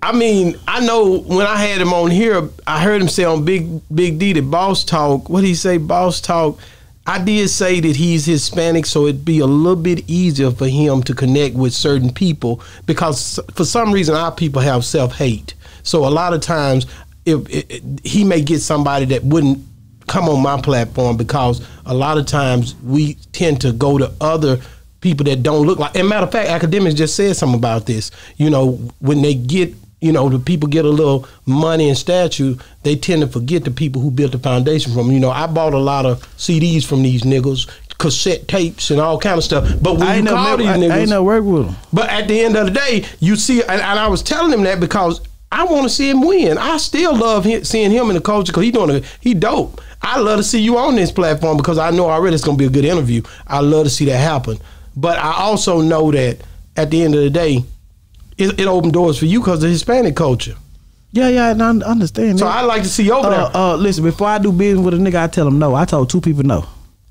I mean, I know when I had him on here, I heard him say on Big Big D that Boss Talk. What he say? Boss Talk. I did say that he's Hispanic, so it'd be a little bit easier for him to connect with certain people because for some reason our people have self hate. So a lot of times, if it, it- he may get somebody that wouldn't come on my platform because a lot of times we tend to go to other people that don't look like. And matter of fact, Akademiks just said something about this. You know, when they get you know, the people get a little money and statue, they tend to forget the people who built the foundation from. You know, I bought a lot of CDs from these niggas, cassette tapes, and all kind of stuff. But when I you ain't call never, these I, I ain't never work with them. but at the end of the day, you see, and, and I was telling him that because I want to see him win. I still love him, seeing him in the culture because he doing a, he dope. I love to see you on this platform because I know already it's gonna be a good interview. I love to see that happen. But I also know that at the end of the day, it, it opened doors for you because of Hispanic culture. Yeah, yeah, and I understand. So that. I like to see you over uh, there. uh, listen, before I do business with a nigga, I tell him no. I told two people no.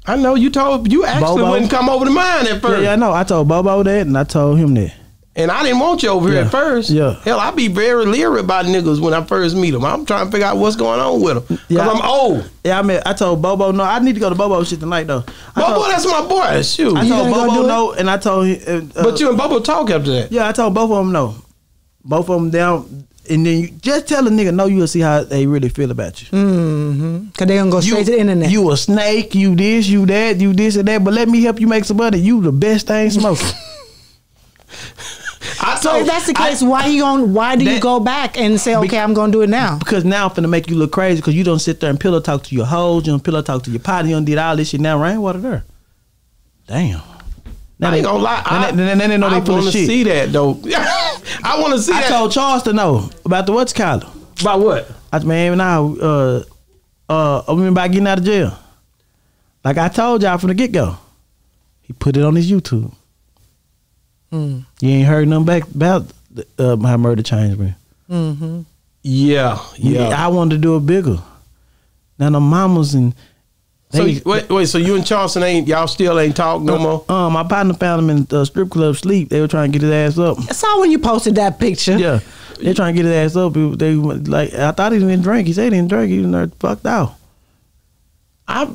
I know you told you actually Bobo. wouldn't come over to mine at first. Yeah, yeah, I know. I told Bobo that, and I told him that. And I didn't want you over here at first. Yeah. hell, I be very leery about niggas when I first meet them. I'm trying to figure out what's going on with them because Yeah. I'm old. Yeah, I mean, I told Bobo no. I need to go to Bobo shit tonight though. I Bobo, told, that's my boy. Shoot, I You told Bobo no, and I told him. Uh, but you and Bobo talk after that. yeah, I told both of them no. Both of them down, and then you just tell a nigga no. You'll see how they really feel about you. Mm-hmm. Cause they gonna go straight to the internet. You a snake, you this, you that, you this and that. But let me help you make some money. You the best thing smoking. <laughs> I so if that's the I- case, why you going why do you go back and say, okay, I'm gonna do it now? because now I'm finna make you look crazy because you don't sit there and pillow talk to your hoes, you don't pillow talk to your potty, you don't did all this shit. Now rainwater there. Damn. Now I ain't gonna lie. Now, I, they, now they know I they full of wanna shit. see that though. <laughs> I want to see I that. told Charles to know about the what's called. about what? I man, now uh uh I mean about getting out of jail. Like I told y'all from the get go. He put it on his YouTube. Mm. You ain't heard nothing back about uh, how murder changed me. Mm-hmm. Yeah, yeah. I wanted to do it bigger. Now the mamas and so wait, wait. So you and Charleston ain't y'all still ain't talk no more? Uh, my partner found him in the strip club sleep. They were trying to get his ass up. I saw when you posted that picture. Yeah, they trying to get his ass up. He- They like I thought he didn't drink. He said he didn't drink. He was fucked out. I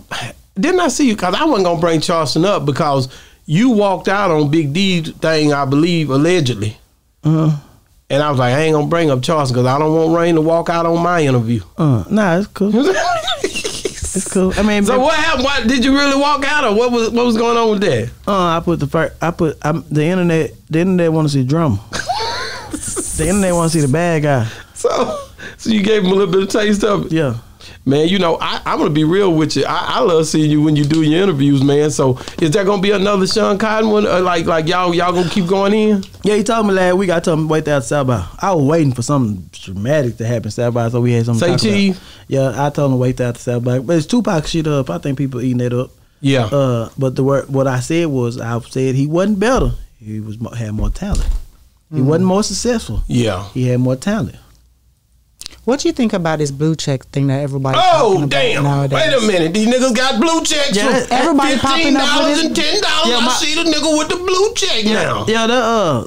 didn't I see you because I wasn't gonna bring Charleston up because you walked out on Big D thing, I believe, allegedly, Uh, and I was like, I ain't gonna bring up Charleston because I don't want Rain to walk out on my interview. uh, nah, it's cool. <laughs> It's cool. I mean, so what happened? Why, did you really walk out, or what was what was going on with that? Uh, I put the first. I put I'm, the internet. The internet want to see drama. <laughs> the internet want to see the bad guy. So, so you gave him a little bit of taste of it. Yeah. Man, you know, I, I'm gonna be real with you. I, I love seeing you when you do your interviews, man. So, is there gonna be another Sean Cotton one? Or like, like y'all, y'all gonna keep going in? Yeah, he told me last week. I told him wait there South by. I was waiting for something dramatic to happen South by, so we had something. Say About. Yeah, I told him wait there at South by, but it's Tupac shit up. I think people eating that up. Yeah. Uh, but the word what I said was I said he wasn't better. He was had more talent. He wasn't more successful. yeah. He had more talent. What do you think about this blue check thing that everybody? Oh damn! Wait a minute, these niggas got blue checks. Yeah, everybody fifteen popping up with dollars and ten dollars. Yeah, I see the nigga with the blue check now. Yeah, the uh,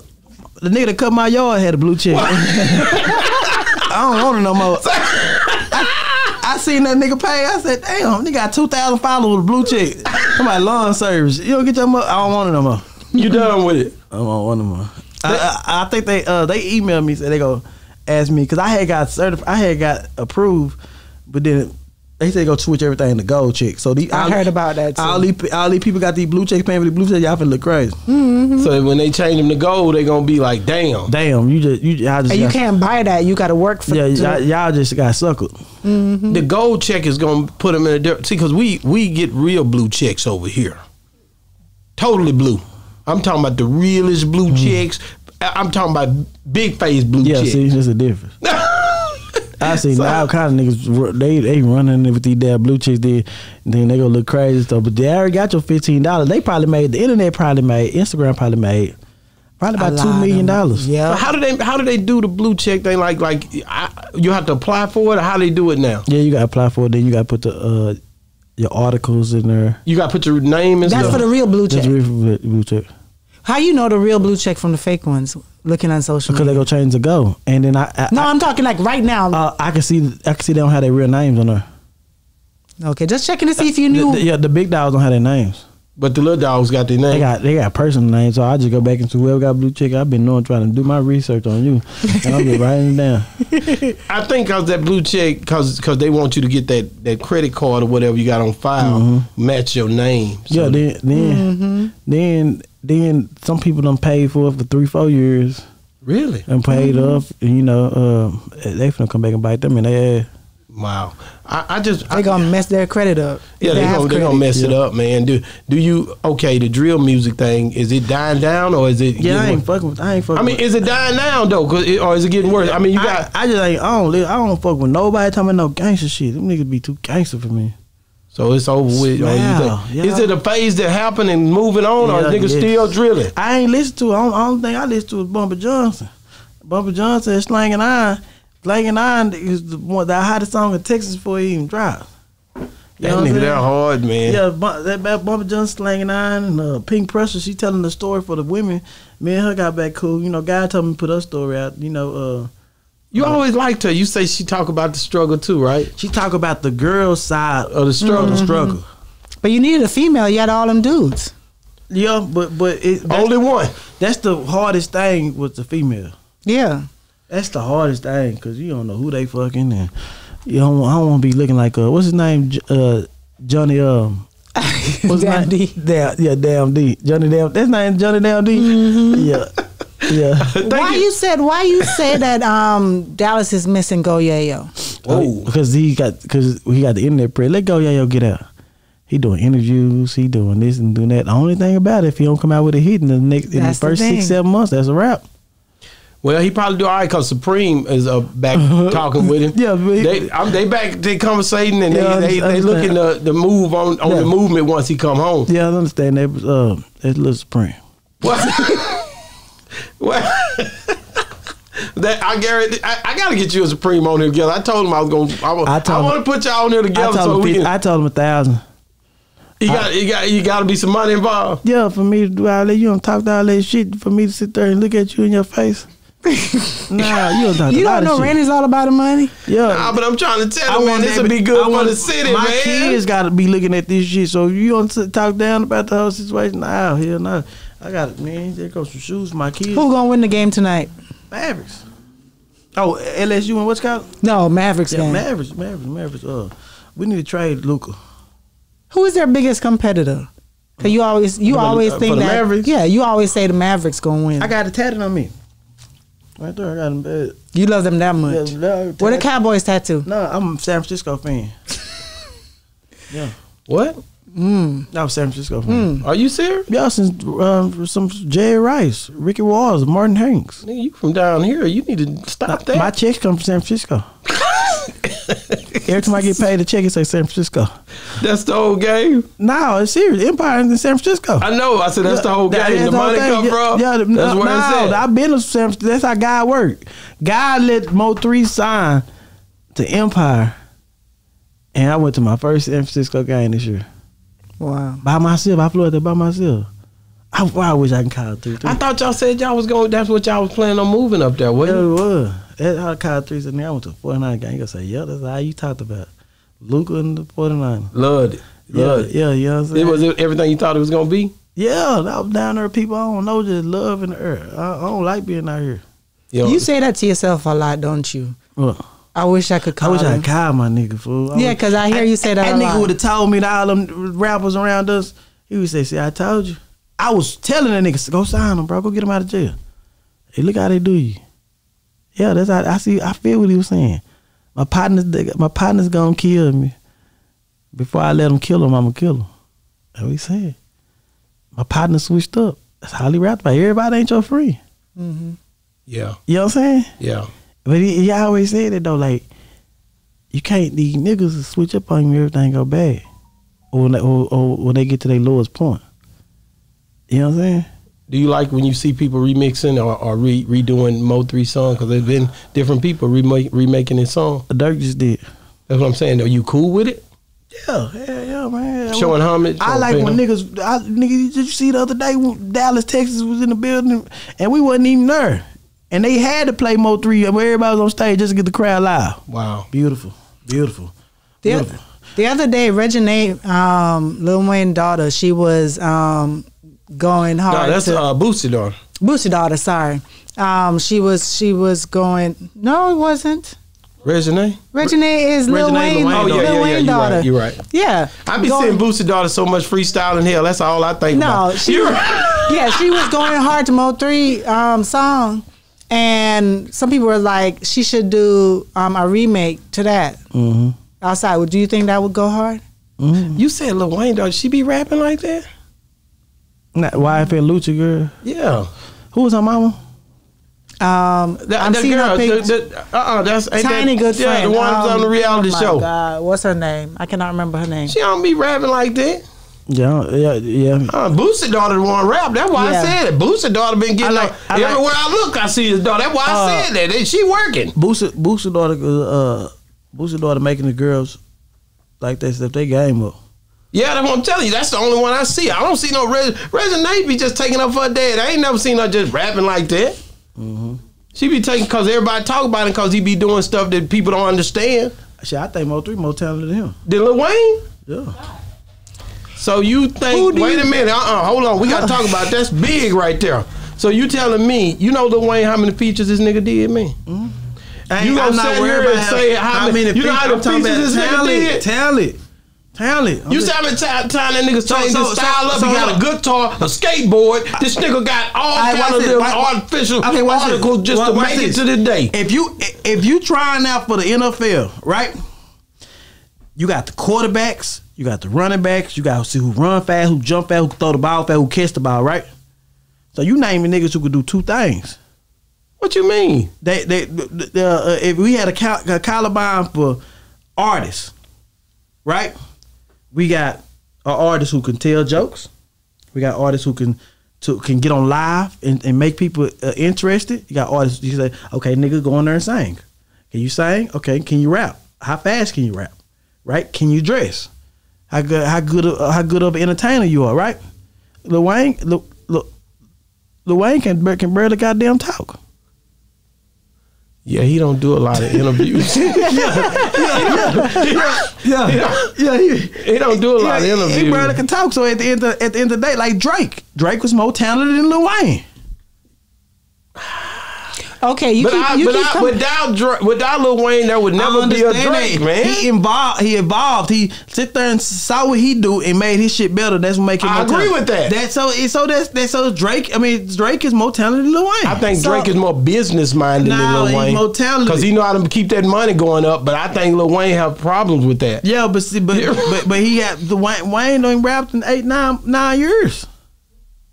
the nigga that cut my yard had a blue check. <laughs> I don't want it no more. <laughs> I, I seen that nigga pay. I said, damn, nigga got two thousand followers with a blue check. On, lawn service. You don't get your mo- I don't want it no more. You done with it? I don't want it no more. I, I, I think they uh they emailed me said they go ask me because I had got certified. I had got approved, but then. They said go switch everything to gold check. So the I heard about that, too. All these, all these people got these blue checks paying for the blue checks. Y'all finna look crazy. Mm-hmm. So when they change them to gold, they gonna be like, damn. Damn, you just you y'all just And you got- can't buy that. You got to work for. Yeah, y'all, y'all just got suckered. Mm-hmm. The gold check is gonna put them in a different. See, because we we get real blue checks over here. Totally blue. I'm talking about the realest blue mm. checks. I- I'm talking about big face blue Yeah, checks. see, there's a difference. <laughs> I see now kind of niggas they they running with these damn blue chicks. They then they gonna look crazy and stuff. But they already got your fifteen dollars. They probably made the internet probably made Instagram probably made probably about two lot million of them. dollars. So Yeah. how do they how do they do the blue check thing? Like like I, you have to apply for it, or how do they do it now? Yeah, you gotta apply for it. Then you gotta put the uh your articles in there. You got to put your name and That's stuff. for the real blue That's check. real blue blue check How you know the real blue check from the fake ones? Looking on social because they go change the go. And then I, I No, I'm talking like right now. uh, I can see I can see they don't have their real names on there. Okay, just checking to see if you knew. The- the- yeah, the big dogs don't have their names. But the little dogs got their They name. got they got personal names, so I just go back into whoever got blue check. I've been knowing trying to do my research on you, and I've been writing it down. <laughs> I think cause that blue check, cause cause they want you to get that that credit card or whatever you got on file match your name. So yeah, then then then then some people done paid for it for three four years really, and paid off. And, you know, um, they finna come back and bite them in their ass. wow. I, I just I, They gonna mess their credit up. yeah If they gonna they gonna credit. mess it up, man. Do do you okay? The drill music thing is it dying down or is it? Yeah, I ain't worse? fucking with. I ain't fucking. I mean, with, is it dying down though? 'Cause it, or is it getting worse? I mean, you got I, I just ain't. I don't. li- I don't fuck with nobody talking about no gangster shit. Them niggas be too gangster for me. So it's over with. or you Wow, think- yeah. Is it a phase that happened and moving on, or Yeah, is niggas still drilling? I ain't listen to. I don't, I don't think I listen to is Bumpy Johnson. Bumpy Johnson is slanging iron. Slanging iron is the one the hottest song in Texas before he even dropped. You That know what I'm nigga that hard, man. Yeah, that Bumpy Johnson slanging iron and uh, Pink Pressure. She telling the story for the women. Me and her got back cool. You know, guy told me to put her story out. You know, uh, You always liked her. You say she talk about the struggle too, right? she talk about the girl side Of the struggle. of the struggle. But you needed a female. You had all them dudes. Yeah, but but it, Only one. that's the hardest thing with the female. Yeah. That's the hardest thing because you don't know who they fucking and you don't. I don't want to be looking like uh, what's his name? Uh, Johnny um. <laughs> What's his Damn name? D. Damn, yeah, damn D. Johnny damn. That's name Johnny damn D. Yeah, yeah. <laughs> why you. said why you say that um Dallas is missing Go Yayo? Whoa. Because he got because he got the internet prayer. Let go, yeah, get out. He doing interviews. He doing this and doing that. The only thing about it, if he don't come out with a hit in the next in the That's the first thing. six seven months, that's a wrap. Well, he probably do all right because Supreme is uh, back <laughs> talking with him. Yeah, but he- they um, they back they conversating and Yeah, they they, they looking the the move on on Yeah. the movement once he come home. Yeah, I understand that. But, uh, that's Lil Supreme. What? <laughs> what? <laughs> that I guarantee I, I got to get you a Supreme on here together. I told him I was going. I, I I, want to put y'all on here I together told so him, we can. I told him a thousand. you got you got you got to be some money involved. Yeah, for me to do all that, you don't talk to all that shit. For me to sit there and look at you in your face. <laughs> nah, you don't talk You a lot don't know of shit. Randy's all about the money. Yeah, Nah, but I'm trying to tell I him, man, want this that- would be good I for want- the city, my man. kids got to be looking at this shit. So you don't talk down about the whole situation? Nah, hell no. I got it, man. There goes some shoes for my kids. Who gonna win the game tonight? Mavericks. Oh, LSU and what's called? No, Mavericks Yeah, game. Mavericks, Mavericks, Mavericks. Uh, we need to trade Luka. Who is their biggest competitor? Cause you always you For always uh, think the that Mavericks? yeah you always say the Mavericks gonna win. I got a tatted on me. Right there, I got him bad. you love them that much. Yeah, no, Where the Cowboys tattoo? No, I'm a San Francisco fan. <laughs> yeah, What? Mm. I'm a San Francisco fan. Are you serious? Yeah, since um, some Jerry Rice, Ricky Watters, Merton Hanks. Nigga, you from down here. You need to stop that. My checks come from San Francisco. <laughs> Every time I get paid a check, it say San Francisco. That's the whole game. No, it's serious. Empire is in San Francisco. I know. I said that's the whole That- game. The money come from. Yeah, the- that's no, where no. I've been to San Francisco. That's how God work. God let Mo three sign to Empire, and I went to my first San Francisco game this year Wow. by myself. I flew out there by myself. I, I wish I can call three three. I thought y'all said y'all was going. That's what y'all was planning on moving up there. Yeah, Wasn't it it? was. That's how I called three. And then I went to 49 game. You gonna say, yeah, that's how you talked about Luka and the 49. Loved it. Yeah, it. yeah, you know what I'm saying? It was everything you thought it was gonna be. Yeah, I was down there. People I don't know just love in the earth. I, I don't like being out here. Yo, You say that to yourself a lot, don't you? Well, I wish I could call. I call wish I could call my nigga fool. I Yeah, 'cause I hear you say that That a nigga would have told me that all them rappers around us. He would say, "See, I told you." I was telling that nigga, "Go sign him, bro. Go get him out of jail." Hey, look how they do you. Yeah, that's how I see. I feel what he was saying. My partner's my partner's gonna kill me. Before I let him kill him, I'ma kill him. That's what he said. My partner switched up. That's how he rapped about. Everybody ain't your friend. Mm-hmm. yeah, You know what I'm saying? yeah. But he, he always said it though, like you can't these niggas switch up on you everything go bad, or when they, or, or when they get to their lowest point. You know what I'm saying? Do you like when you see people remixing or, or re, redoing Mo three song? Because there's been different people remake, remaking his song. Durk just did. That's what I'm saying. Are you cool with it? Yeah, yeah, yeah, man. Showing homage. I like when niggas. I, nigga, did you see the other day when Dallas, Texas was in the building and we wasn't even there, and they had to play Mo three where everybody was on stage just to get the crowd loud. Wow. Beautiful, beautiful, Yeah. beautiful. The other day, Reginae, um, Lil Wayne daughter, she was um, going hard. No, that's to, uh, Boosie daughter. Boosie daughter. Sorry, um, she was she was going. No, it wasn't. Reginae. Reginae is Lil Reginae Wayne. Lil Oh yeah, Lil yeah, yeah. Wayne You're daughter. right. You're right. Yeah, I be Going- seeing Boosie daughter so much freestyling hell. That's all I think No, about. she You're was, <laughs> right. yeah, she was going hard to Mo three um, song, and some people were like, she should do um, a remake to that. Mm-hmm. Outside, would do you think that would go hard? You said Lil Wayne daughter. She be rapping like that? Not YFL Lucha girl. Yeah. Who was her mama? Um, That, I'm that seeing girl. her pic- the- the- uh-uh, that's ain't tiny that, good yeah, friend. the one that's on the Um, reality oh my show. God, what's her name? I cannot remember her name. She don't be rapping like that. Yeah, yeah, yeah. Uh, Boosie daughter the one rap. That's why Yeah. I said it. Boosie daughter been getting I like- up- I like- everywhere I look. I see his daughter. That's why I Uh, said that. That She working. Boosie, Boosie daughter, uh, Boosie daughter making the girls like they step They game up. Yeah, that's what I'm telling you. That's the only one I see. I don't see no Res- Resonate be just taking up for her dad. I ain't never seen her just rapping like that. Mm-hmm. She be taking because everybody talk about it because he be doing stuff that people don't understand. Shit, I think Mo three more talented than him. Then Lil Wayne. Yeah. So you think? Wait you- a minute. Uh uh Hold on. We got to talk about that's <laughs> big right there. So you telling me you know Lil Wayne how many features this nigga did me? I You ain't- gonna I'm not sit here and say how many- you know how the talking features this nigga did? talent, talent. I'm You how many time, time that nigga changed so- his style so- up? so he got a guitar, a skateboard. This nigga got all Alright, kind of this. little artificial Okay, this. articles just Watch- to watch make it to the day. If you if you trying out for the NFL, right? You got the quarterbacks, you got the running backs, you got to see who run fast, who jump fast, who throw the ball fast, who catch the ball, right? So you naming niggas who could do two things. What you mean? They they, they uh, if we had a, cal- a caliber for artists, right? We got an artist who can tell jokes. We got artists who can to can get on live and, and make people uh, interested. You got artists you say, okay, nigga, go in there and sing. Can you sing? Okay, can you rap? How fast can you rap? Right? Can you dress? How good how good uh, how good of an entertainer you are? Right? Lil Wayne, Lil, Lil, Lil Wayne can can barely goddamn talk. Yeah, he don't do a lot of interviews. <laughs> Yeah, yeah, he, he don't do a lot of interviews. He barely can talk. So at the end of, at the end of the day, like Drake, Drake was more talented than Lil Wayne. Okay, you but keep I, you but keep I, without Dra- without Lil Wayne, there would never be a Drake, that. man. He evolved. He evolved. He sit there and saw what he do and made his shit better. That's what make him. I agree with that. That's so. So that's that's so Drake. I mean, Drake is more talented than Lil Wayne. I think So- Drake is more business minded No, than Lil he's Wayne more talented. because he know how to keep that money going up. But I think Lil Wayne have problems with that. Yeah, but see, but, but but he had the Wayne. Wayne don't rapped in eight nine nine years.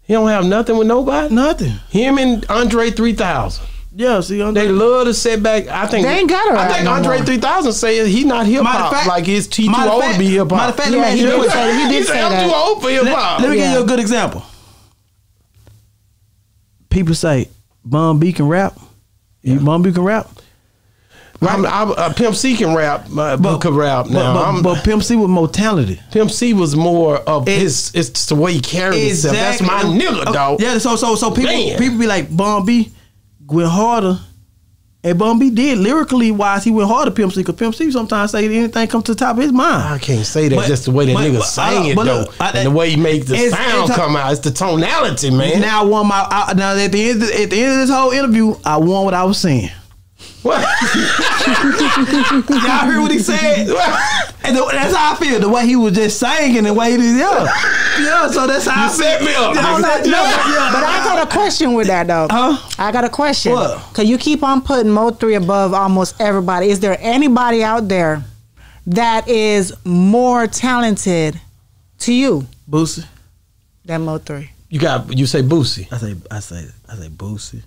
He don't have nothing with nobody. Nothing. Him and Andre three thousand. Yeah. See, I'm They love to sit back. I think They ain't gotta I think no Andre more. three thousand say he not hip hop. fact- Like he's he too matter of old to be hip hop. matter of fact, Yeah, let me he ask you did question. say- he did said, say I'm too old for hip hop. let me give you a good example. People say Bun B can rap. You Bun B can rap. I'm, I'm, uh, Pimp C can rap, uh, but, can rap now. but, but, but Pimp C was more talented. Pimp C was more of It- his. It's the way he carried himself. That's my nigga, Oh, dog. Yeah, so so so people Man. people be like Bun B went harder. And Bun B did lyrically wise, he went harder Pimp C because Pimp C sometimes say anything comes to the top of his mind. I can't say that But- just the way that but- nigga but- sang it though, look, I- and the way he makes the it's- sound it's come out. It's the tonality, man. Now I won my I, now at the end at the end of this whole interview, I won what I was saying. What? Y'all heard what he said? <laughs> And the, that's how I feel. The way he was just singing, the way he did, yeah, yeah. So that's how You I set feel. me up. You I'm set like, me yeah. But I got a question with that though. Huh? I got a question. What? Cause you keep on putting Mo three above almost everybody. Is there anybody out there that is more talented to you Boosie. than Mo three? You got you say Boosie. I say, I say, I say Boosie.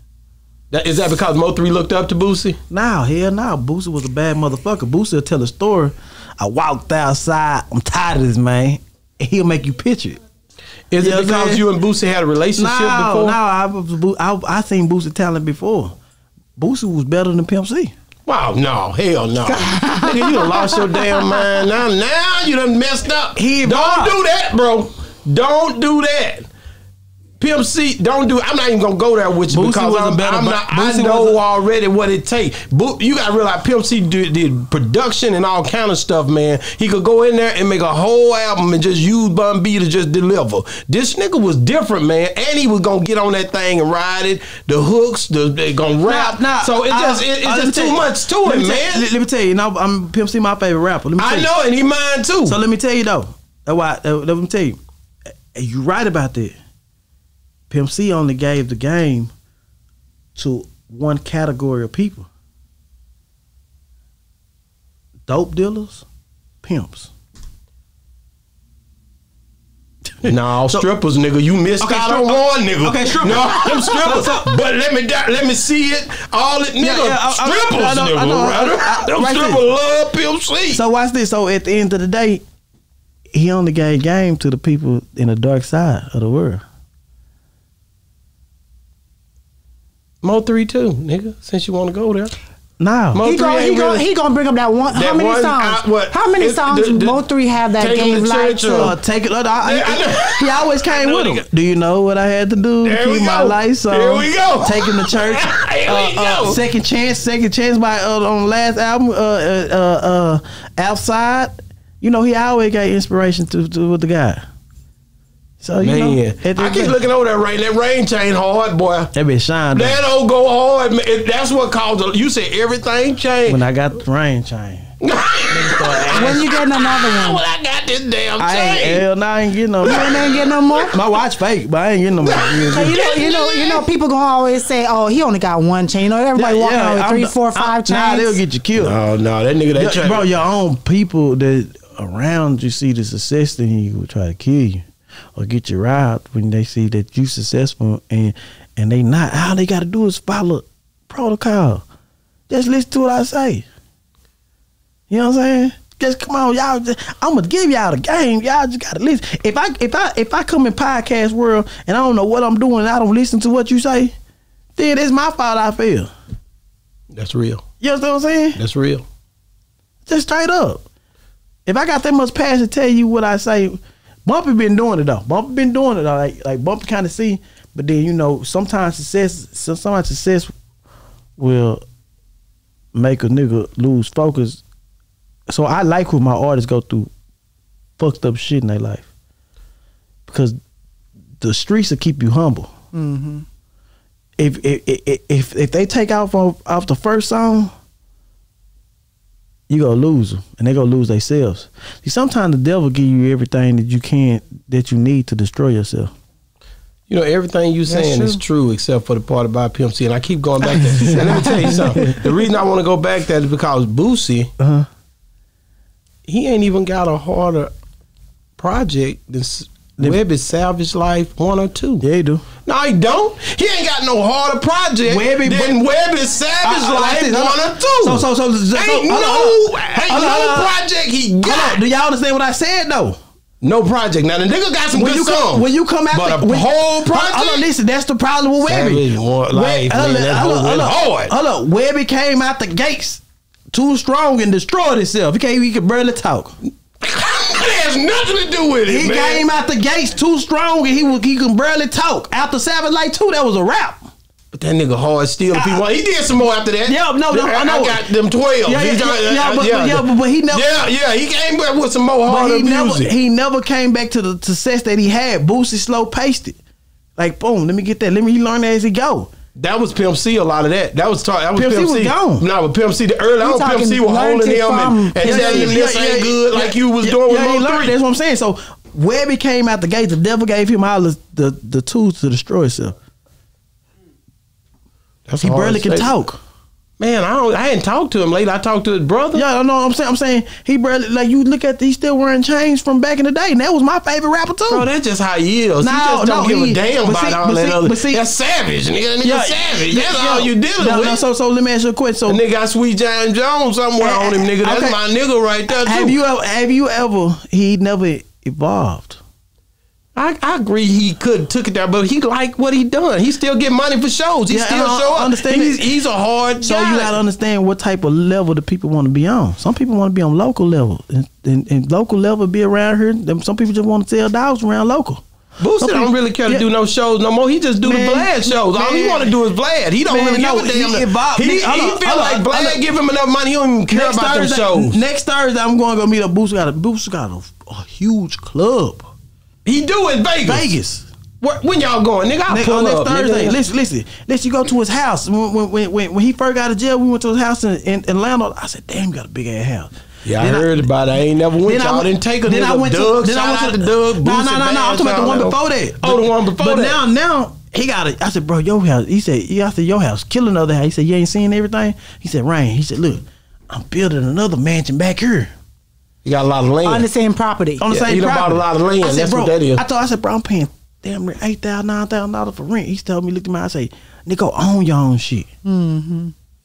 That, is that because Mo three looked up to Boosie? Now, hell now, Boosie was a bad motherfucker. Boosie will tell a story. I walked outside. I'm tired of this, man. And he'll make you picture it. Is Yeah, it because man. you and Boosie had a relationship No, before? no, I, I, I seen Boosie talent before. Boosie was better than Pimp C. Wow, no, hell no. <laughs> Nigga, you done lost your damn mind. Now, now you done messed up. He Don't do that, bro. Don't do that. Pimp C, don't do. I'm not even gonna go there with you Boosie because I'm, better I'm not. Boosie I know already what it takes. You gotta realize Pimp C did, did production and all kind of stuff, man. He could go in there and make a whole album and just use Bun B to just deliver. This nigga was different, man, and he was gonna get on that thing and ride it. The hooks, the they gonna rap. Nah, nah, so it I- just it, it's me just too you- much to it, man. Let, let me tell you, now I'm Pimp C, my favorite rapper. Let me tell I you. know, and he mine too. So let me tell you though. That's why. Let me tell you. You right about that. Pimp C only gave the game to one category of people. Dope dealers, pimps. <laughs> No, So- strippers, nigga. You missed Okay, out on one, nigga. okay, stripper. No, I'm strippers. But let me let me see it. All it, nigga. yeah, I- I- strippers, I nigga. I know, right? I- I- Them right strippers love Pimp C. So watch this. So at the end of the day, he only gave game to the people in the dark side of the world. Mo three too, nigga. Since you want to go there, No. Mo He gonna, he ain't gonna, really- he gonna bring up that one. That how many one, songs? uh, what, how many songs the- the- Mo three have that Take 'em gave life church to? or- uh, take it. uh, I- Yeah, I he always came with they him. Do you know what I had to do There to keep my go. lights on? There we go. Take him to church. <laughs> Here uh, we uh, go. second chance. Second chance by uh, on the last album. Uh, uh, uh, uh, outside. You know he always got inspiration to, to with the guy. So you know, man. at the I keep looking over that rain. That rain chain hard, boy. That bitch shine. though. That don't go hard. Man. It- That's what caused. The, you said everything changed. When I got the rain chain. <laughs> When you getting another one? <laughs> Well, I got this damn I ain't chain. hell no, I ain't getting no You ain't getting no more. My watch fake, but I ain't getting no more. <laughs> So you know, you know, you know, people gonna always say, "Oh, he only got one chain." You know, everybody walking around with I'm three, the- four, I'm- five Nah, they'll get you killed. Oh no, that nigga that Yeah, chain. bro, your own people that around you see the success in you will try to kill you or get you robbed when they see that you successful and and they not. All they got to do is follow protocol. Just listen to what I say. You know what I'm saying? Just come on, y'all. Just, I'm gonna give y'all the game. Y'all just gotta listen. If I if I if I come in podcast world and I don't know what I'm doing, and I don't listen to what you say, then it's my fault. I feel. That's real. You understand what I'm saying? That's real. Just straight up. If I got that much passion to tell you what I say, Bumpy been doing it though. Bumpy been doing it though. Like like Bumpy kind of see, but then you know sometimes success, sometimes success will make a nigga lose focus. So I like when my artists go through fucked up shit in their life because the streets will keep you humble. Mm-hmm. If if if if, if they take off off, off the first song, you gonna lose them, and they gonna lose themselves. See, sometimes the devil give you everything that you can that you need to destroy yourself. You know, everything you saying true. is true except for the part about Pimp C, And I keep going back there. and let me tell you something. <laughs> The reason I want to go back there is because Boosie, Uh-huh. he ain't even got a harder project than S- Webbie's Savage Life 1 or 2. Yeah, you do. No, he don't. He ain't got no harder project Webbie- than Webbie's Savage Uh, uh, Life like this, 1 or 2. So so so, so ain't no, hold on, hold on. ain't no project he got. Do y'all understand what I said though? No project. Now the nigga got some When good you songs. when you come out, but the, a when, whole project. Hold on, listen. That's the problem with Webbie. Savage One Life, hold on, hold on, hard. hold on. Webbie came out the gates too strong and destroyed himself. He can't. He could barely talk. That has nothing to do with it, He man. came out the gates too strong and he was he could barely talk. After Savage Life Two, that was a wrap. But that nigga hard still. If he, want, he did some more after that. Yeah, no, no, I, I know. I got them twelve. Yeah, yeah, yeah, uh, done- yeah, but- yeah, but- but he never- Yeah, yeah, he came back with some more harder he never music. he never came back to the success that he had. Boosie slow paced it. Like boom, let me get that. Let me learn that as he go. That was Pimp C. A lot of that. That was ta- that was Pimp Pimp, C was gone. No, but Pimp C. The early on, Pimp talking C was holding him and, and Yeah, telling him this ain't good like you was yeah, doing yeah, with Mo learned. three. That's what I'm saying. So Webbie came out the gate. The devil gave him all the the, the tools to destroy himself. That's He barely can say. talk. Man, I don't. I hadn't talked to him lately. I talked to his brother. Yeah, I know. I'm saying. I'm saying he barely like you look at. He's still wearing chains from back in the day, and that was my favorite rapper too. Bro, that's just how he is. No, he just don't no, give he- a damn about see- all that see- other. but see- that's savage, nigga. That nigga savage. That's yeah. all you dealing No, with. no, so so let me ask you a question. So The nigga got Sweet John Jones somewhere Eh, on him, nigga. That's okay. my nigga right there, too. have you ever have you ever he never evolved? I, I agree he could took it there, but he like what he done. He still get money for shows. He Yeah, still show up. understand he's, he's a hard So guy. you gotta understand what type of level the people want to be on. Some people want to be on local level, and, and, and local level be around here. Them- Some people just want to sell dogs around local. Boosie don't really care to Yeah. do no shows no more. He just do Man, the Vlad shows. All he want to do is Vlad. He don't Man, really no, give a damn. he he, he on, feel like on, Vlad give him enough money. He don't even care Next about them Thursday, shows. next Thursday, I'm going to go meet a Boosie. Got a Boosie got a, a huge club, He do in Vegas. Vegas. Where- when y'all going, nigga? I'll Next, pull on next up. Thursday, nigga. listen, listen, listen. You go to his house. When, when, when, when, he first got out of jail, we went to his house in, in Atlanta. I said, "Damn, you got a big ass house." Yeah, I Then heard about it. I ain't never went. I Y'all didn't take a then nigga. I went to- Doug, then I went out to- to Doug. No, no, no, no. I'm talking about the one before that. Oh, the one before but that. now, now he got it. I said, bro, your house. He said, yeah. I said, your house. Kill another house. He said, you ain't seen everything. He said, Rain. He said, look, I'm building another mansion back here You got a lot of land. on the same property. on the Yeah, same he done property. bought a lot of land. Said, That's bro, what that is. I thought I said, bro, I'm paying damn near eight thousand, nine thousand dollars for rent. He told me, look at me. I say, nigga, own your own shit.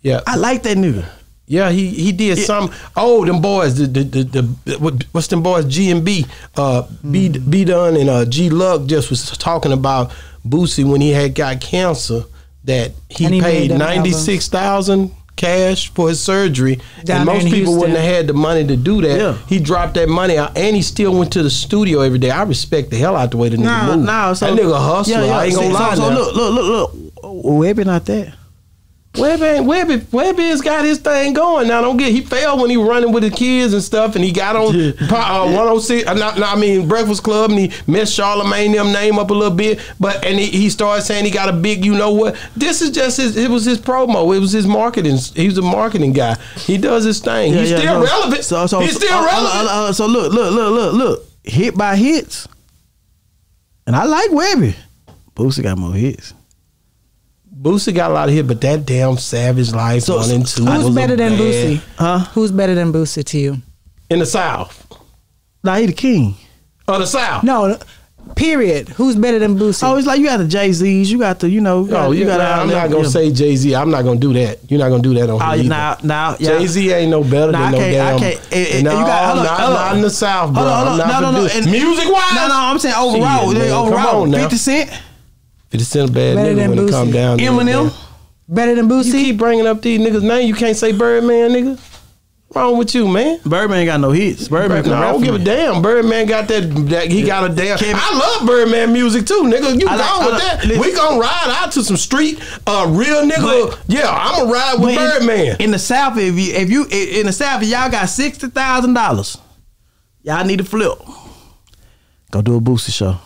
yeah, I like that nigga. yeah. He he did some. Oh, them boys. The the the, the what, what's them boys? G and B. Uh, B B Done and uh G Luck just was talking about Boosie when he had got cancer that he, he paid ninety six thousand cash for his surgery, Down and most people wouldn't have had the money to do that. Yeah. He dropped that money out, and he still went to the studio every day. I respect the hell out the way the nigga Nah, move. nah. So that nigga hustler. I ain't gonna lie. So, so now. look, look, look, look. Webbie not that. Webbie, ain't- Webbie, Webbie has got his thing going now. Don't get he failed when he running with the kids and stuff, and he got on Yeah. <laughs> uh, 106. Uh, not, not, I mean Breakfast Club, and he messed Charlemagne them name up a little bit. But and he, he started saying he got a big, you know what? This is just his. It was his promo. It was his marketing. He was a marketing guy. He does his thing. He's still no. relevant. So, so, He's still uh, uh, relevant. uh, uh, so look, look, look, look, look. Hit by hits, and I like Webbie. Boosie got more hits. Boosie got a lot of hit, but that damn Savage Life So- one and two. Who's was better than bad- Boosie? Huh? Who's better than Boosie to you? in the South? Nah, he the king. Or the South? No, period. Who's better than Boosie? Oh, it's like you got the Jay Z's, you got the, you know, got, Oh, you yeah, got nah, I'm not gonna yeah. say Jay Z. I'm not gonna do that. You're not gonna do that on Oh, here. either. now, now, yeah. Jay Z ain't no better Nah, than I no can't- I damn. can't- eh, eh, no, you got- hold on, not, hold on. not in the South, bro. Hold on, hold on. I'm not No, no, gonna no, do- and- Music wise, No, no, I'm saying overall. Shit, man, overall, on now. 50 Cent, 50 Cent a bad Better nigga than when it come down. to it, Eminem. man. better than You Boosie? keep bringing up these niggas' name. You can't say Birdman, nigga. Wrong with you, man? Birdman got no hits. Birdman no, I rap don't for give a me. damn. Birdman got that. that he got a damn. Kevin- I love Birdman music too, nigga. You I like- gone I with like- that? listen. we gonna ride out to some street, uh, real nigga. But- yeah, I'm gonna ride with But in- Birdman. In the South, if you if you in the South, if y'all got sixty thousand dollars, y'all need to flip. Go do a Boosie show.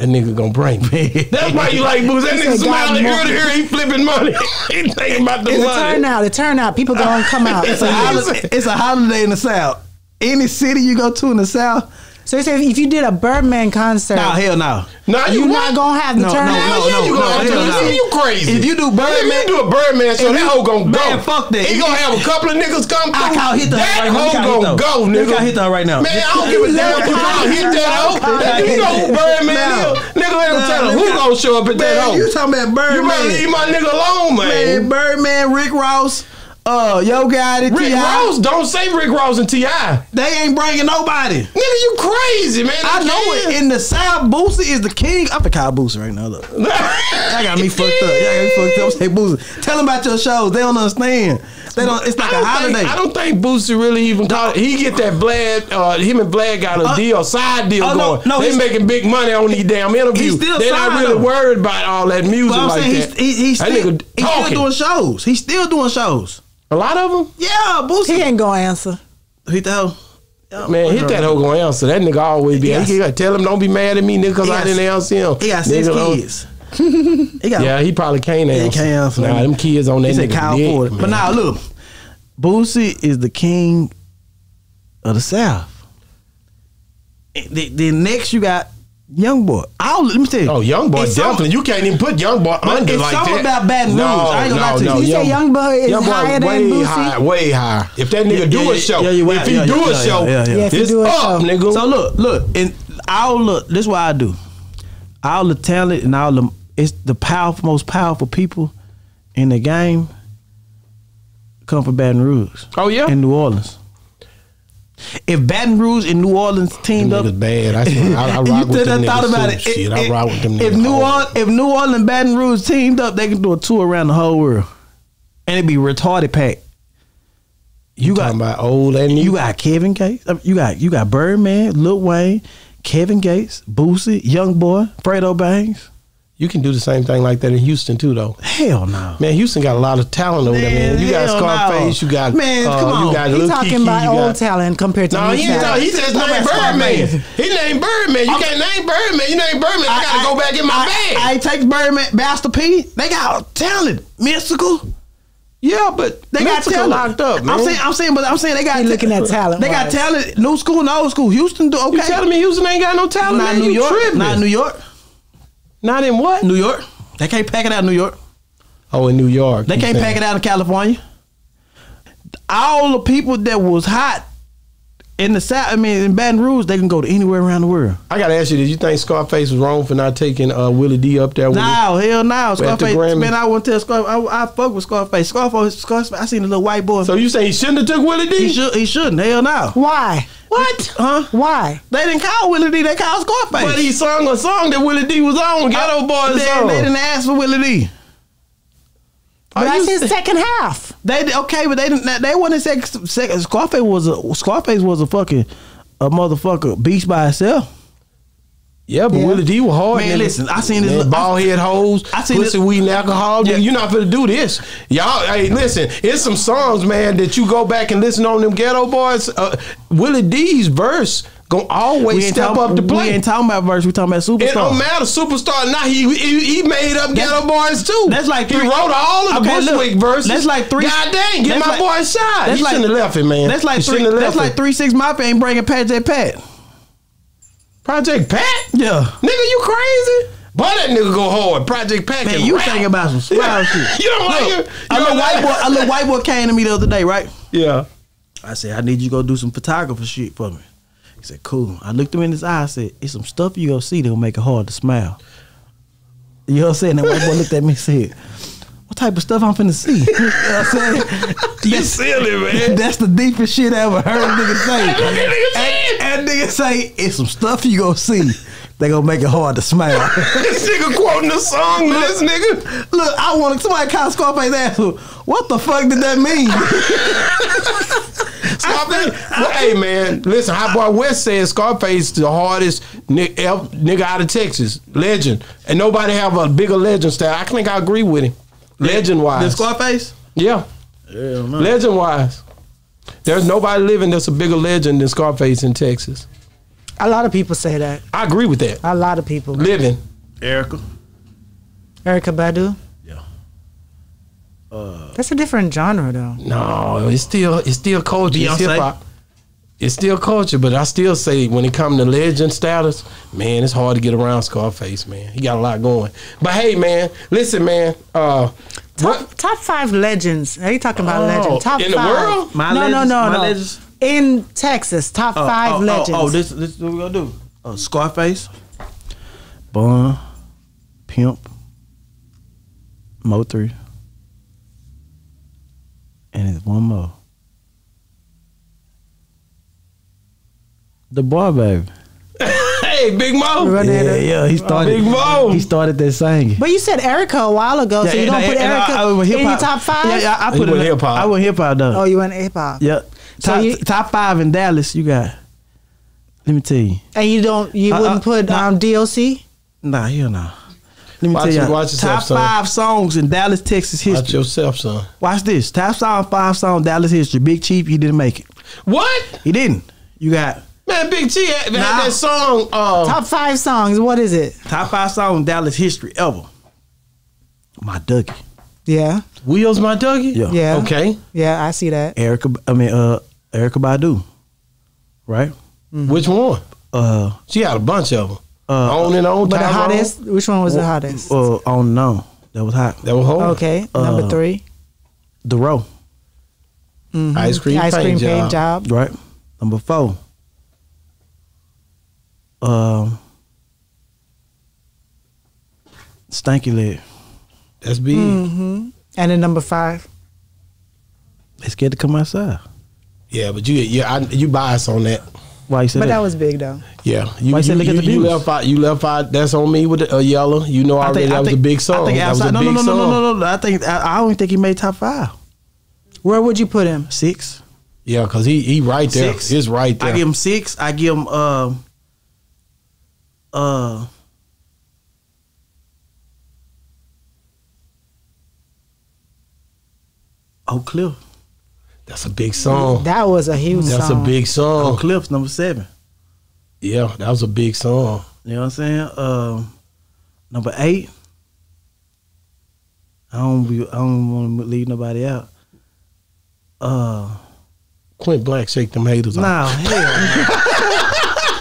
That nigga gonna bring me. <laughs> That's why you like Boosie. That nigga smiling more- ear to ear. He flipping money. <laughs> he thinking about the It's a money. turnout. A turnout. People gonna come out. <laughs> It's a holiday. It's a holiday in the South. Any city you go to in the South, So you say if you did a Birdman concert, no hell no. Nah, you you not gonna have the No, no, turnout. no, no, you gonna no, have to. hell Listen, no. you crazy. If you do Birdman- if you do a Birdman show, If that hoe gonna go. Man, fuck that. He gonna have a couple of niggas come through. I can't hit that That right hoe We can't hit gonna go, We nigga. can't hit that right now. Man, I don't give a damn if I hit that hoe. You know who Birdman is. Nigga, let him Now, tell him who gonna show up at that hoe. you talking about Birdman? You better leave my nigga alone, Man, man. Birdman, Rick Ross, uh, Yo Gotti, Rick T.I. Ross, don't say Rick Ross and T.I. They ain't bringing nobody. Nigga, you crazy, man. I know it. In the South, Boosie is the king. I'm the call Boosie right now. Look, <laughs> y'all got me fucked up. Y'all got me fucked up. Say Boosie. Tell them about your shows. They don't understand. They don't. It's like I a don't, holiday. think, I don't think Boosie really even it. He get that Vlad, uh, him and Vlad got a Uh, deal, side deal no, going. no, they making big money on these damn interviews. They're not really though. worried about all that music like saying that. he's, he, he's, that still, he's still doing shows. He's still doing shows. A lot of them. Yeah, Boosie. He ain't gonna answer. Hit the hell. Yeah, Man, hit that hoe gonna answer. That nigga always be. He He got, tell him don't be mad at me, nigga, because I didn't answer him. He got six Nigga, don't- kids. <laughs> he got Yeah, he probably can't answer. He can't answer. Nah, them kids on that He said nigga Kyle dick, Ford. man. But now look, Boosie is the king of the South. Then then next you got Young Boy. I'll let me tell you. Oh, young boy, It's some- definitely. you can't even put young boy under it's like something that. about Baton Rouge. I ain't gonna lie to you. You say Young Boy is Young higher than way Boosie? high, way higher. If that nigga Yeah, do yeah, a show, yeah, you if he do a show, yeah, yeah. Yeah, if he it's do a up, show. nigga. So look, look, and I all look. this is what I do. All the talent and all the it's the powerful, most powerful people in the game come from Baton Rouge. Oh, yeah? in New Orleans. If Baton Rouge and New Orleans Them teamed up, bad. I, I, I <laughs> rock you with them I thought about it. Shit, If- I rock with them If New. Orleans, if New Orleans and Baton Rouge teamed up, they can do a tour around the whole world, and it'd be retarded packed. You got talking about old and you got Kevin Gates. uh, You got you got Birdman, Lil Wayne, Kevin Gates, Boosie, Young Boy, Fredo Bangs. You can do the same thing like that in Houston too, though. Hell no. Man, Houston got a lot of talent over there, man. Man, You got Scarface, no. you got Man, uh, come on. you got He Lil talking Kiki, about you old got, talent compared to No, new he ain't talent. talking. He says Talk name Birdman. He named Birdman. You can't name Birdman. You name Birdman. I, gotta go back in my I, bag. I, take Birdman, Master P. They got talent, Mystikal. yeah, but They got talent. locked up, man. I'm saying, I'm saying, but I'm saying they got. He looking at talent They got talent. New school and old school. Houston do okay. you telling me Houston ain't got no talent? Not man? New York. tripping. Not New York. Not in what? New York. They can't pack it out in New York. Oh, in New York. They can't pack it out in California. All the people that was hot in the South, I mean, in Baton Rouge, they can go to anywhere around the world. I gotta ask you, did you think Scarface was wrong for not taking uh, Willie D up there? With No, hell no. At the Scarface, man, I want to tell Scarface. I, I fuck with Scarface. Scarface, Scarface. I seen the little white boy. So you say he shouldn't have took Willie D? he should. He shouldn't. Hell no. Why? What? Huh? Why? They didn't call Willie D. They called Scarface. But he sung a song that Willie D was on, Geto Boys they, song. they didn't ask for Willie D. But Are that's you- his second half. <laughs> They did- okay, but they didn't. They wasn't second. second Scarface was a Scarface was a fucking a motherfucker beast by itself. Yeah, but Yeah. Willie D was hard. Man, listen, I seen this- Man, bald head hoes, I seen pussy, this- weed, and alcohol. Yeah. You're not finna do this. Y'all, hey, listen, it's some songs, man, that you go back and listen on them Geto Boys. Uh, Willie D's verse gonna always step talk- up to We ain't talking about verse. We talking about superstar. It don't matter, superstar. Now he he, he made up Geto Boys too. That's like he three- wrote all of the Okay, look, Bushwick verses. that's like three- God dang, get my like- boy a shot. that's He like- shouldn't have left it, man. That's like he three. That's like it. three six mafia ain't bringing Pat J Pat. Project Pat. Yeah. Nigga, you crazy? Boy, that nigga go hard. Project Pat. Man, you rap. thinking about some <laughs> wild shit. <laughs> You don't like Look, it? A little white boy. A little white boy came to me the other day, right? Yeah. I said, I need you to go do some photographer shit for me. He said, cool. I looked him in his eye. I said, it's some stuff you gonna see that'll make it hard to smile. You know what I'm saying? That white boy looked at me and said, what type of stuff I'm finna see? <laughs> you know what I'm saying? You silly, man. <laughs> That's the deepest shit I ever heard a nigga say. Look at nigga say it. and, and nigga say, it's some stuff you gonna see. They gonna make it hard to smile. <laughs> this nigga quoting the song to this nigga. Look, I want somebody to call Scarface ass. What the fuck did that mean? <laughs> Scarface. Well, hey man, listen. Hot Boy West says Scarface the hardest ni- nigga out of Texas, legend, and nobody have a bigger legend style. I think I agree with him. Legend the wise, Scarface? yeah, Hell legend wise. There's nobody living that's a bigger legend than Scarface in Texas. A lot of people say that. I agree with that. A lot of people. Living. Erykah. Erykah Badu. Yeah. That's a different genre, though. No, it's still it's still culture. It's hip hop. It's still culture, but I still say when it comes to legend status, man, it's hard to get around Scarface, man. He got a lot going. But hey, man, listen, man. Uh, Top, what? top five legends. Are you talking about Oh, legends? Top in the five. world? My no, legends? no, no, My no. Legends? In Texas, top Oh, five oh, oh, legends. Oh, this this is what we gonna do. Uh, Scarface, Bun, Pimp, Mo three, and there's one more. The boy baby. <laughs> Hey, Big Mo. Yeah, yeah, he started. Big Mo. He started that singing. But you said Erykah a while ago, so you don't put Erykah went in your top five? Yeah, yeah, I He put it in hip-hop. I went hip hop though. Oh, you went hip hop. Yeah. So Top, you- top five in Dallas, you got. Let me tell you. And you don't, you Uh, wouldn't uh, put nah. um, DLC? Nah, hell no. Let me Watch tell it- you. watch top five songs in Dallas, Texas history. Watch yourself, son. Watch this. Top song, five song Dallas history. Big Chief, he didn't make it. What? He didn't. You got Man, Big T had, had that song. Uh, Top five songs. What is it? top five song in Dallas history ever. My Dougie. Yeah, Wheels, my Dougie. Yeah. yeah. Okay. Yeah, I see that. Erykah. I mean, uh, Erykah Badu. Right. Which one? Uh, She had a bunch of them. uh, on and on. But the Tyrone. hottest, which one was the hottest? uh, on no, that was hot. That was hot. Okay, number uh, three. Dorrough. Ice cream, Ice cream paint, paint job. job. Right. Number four. Um. Stanky leg. That's big. And then number five. They scared to come outside. Yeah, but you yeah I, you bias on that. Why you say But that? that was big though. Yeah, you, Why you say you, look at you, the you views? left out. You left out. That's on me with the uh, Yella. You know already that was a big song. I think that was a outside. No, big no, no, no, song. no, no, no. I think I, I don't think he made top five. Where would you put him? Six. Yeah, cause he he right there. Six. He's right there. I give him six. I give him um Uh. Oak Cliff. That's a big song. That was a huge song. That's song. a big Oak song. Cliff's number seven. Yeah, that was a big song. You know what I'm saying? Um, number eight. I don't be, I don't want to leave nobody out. Uh, Quint Black shake them haters off. nah, hell. no.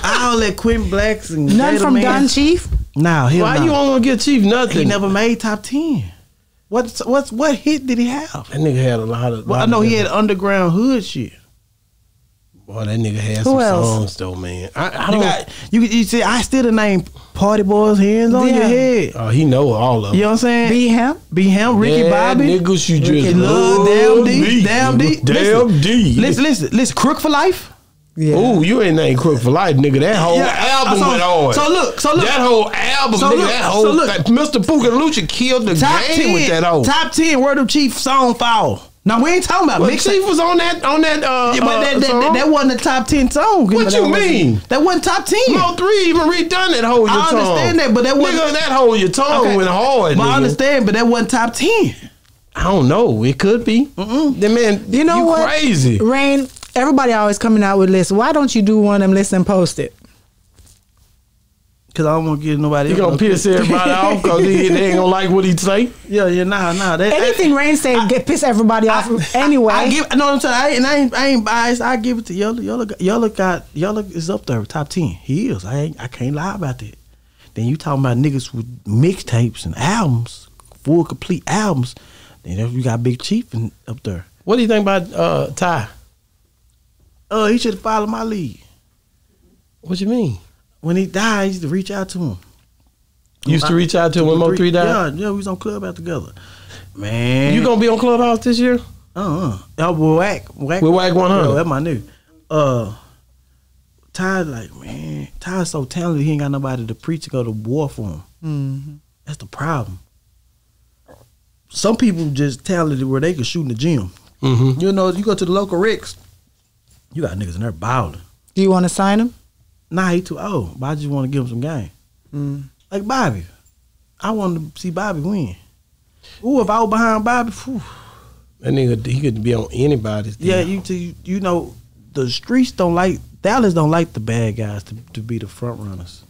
I don't let Quentin Blacks and None Jada from Man- Gun Chief. Nah, hell Why no. you only gonna give Chief nothing? He never made top ten. What what's what hit did he have? That nigga had a lot of. Well, I know of he had underground hood shit. Boy, that nigga had Who some else? songs though, man. I, I You don't. got you. You see, I still the name Party Boys hands on your Yeah. head. Oh, he know all of You know what I'm saying? Be him. Be him, Ricky yeah, Bobby. niggas, you just Ricky Love, Damn D, Damn D. Damn Listen, D. Listen, listen, listen. Crook for life. Yeah. Ooh, you ain't named Crook for Life, nigga. That whole album so, went on. So look, so look. that whole album, So nigga, look, that whole so look. that Mr. Puka Lucha killed the top game ten, with that hoe. top ten Word of Chief song fall. Now we ain't talking about Well, mix Chief was on that on that uh, Yeah, but uh, that, that, song. that, that wasn't the top ten song. What you that wasn't- mean? That wasn't top ten. Mo three even redone that whole your I tongue. understand that, but that wasn't- nigga that whole your tongue Okay. went hard. But I understand, but that wasn't top ten. I don't know. It could be. Mm-mm. The man, You know what? Crazy. Rain. Everybody always coming out with lists. Why don't you do one of them lists and post it? Cause I don't want to give nobody. You else gonna piss everybody off because they, they ain't gonna like what he say. Yeah, yeah, nah, nah. That, Anything Rain say get piss everybody off anyway. I give. I know what I'm saying. I ain't, I ain't, I ain't biased. I give it to Yola. Yola, got- Yola got Yola is up there, top ten. He is. I ain't, I can't lie about that. Then you talking about niggas with mixtapes and albums, full complete albums. Then you got Big Chief in, up there. What do you think about uh, Ty? Oh, he should have followed my lead. What you mean? When he died, I used to reach out to him. You Used to reach out to him when Mo three died. Yeah, yeah, we was on Clubhouse together. Man, You gonna be on Clubhouse this year? Uh uh. Oh, with Wack, Wack. With Wack 100. Yo, that's my nigga. Uh, Ty, like man, Ty's so talented. He ain't got nobody to preach to go to war for him. Mm-hmm. That's the problem. Some people just talented where they can shoot in the gym. Mm-hmm. You know, you go to the local Ricks, you got niggas in there balling. Do you want to sign him? Nah, he too old, but I just want to give him some game. Mm. Like Bobby, I wanted to see Bobby win. Ooh, if I was behind Bobby, phew, That nigga, he could be on anybody's. team. yeah, you, you you know, the streets don't like Dallas don't like the bad guys to, to be the front runners.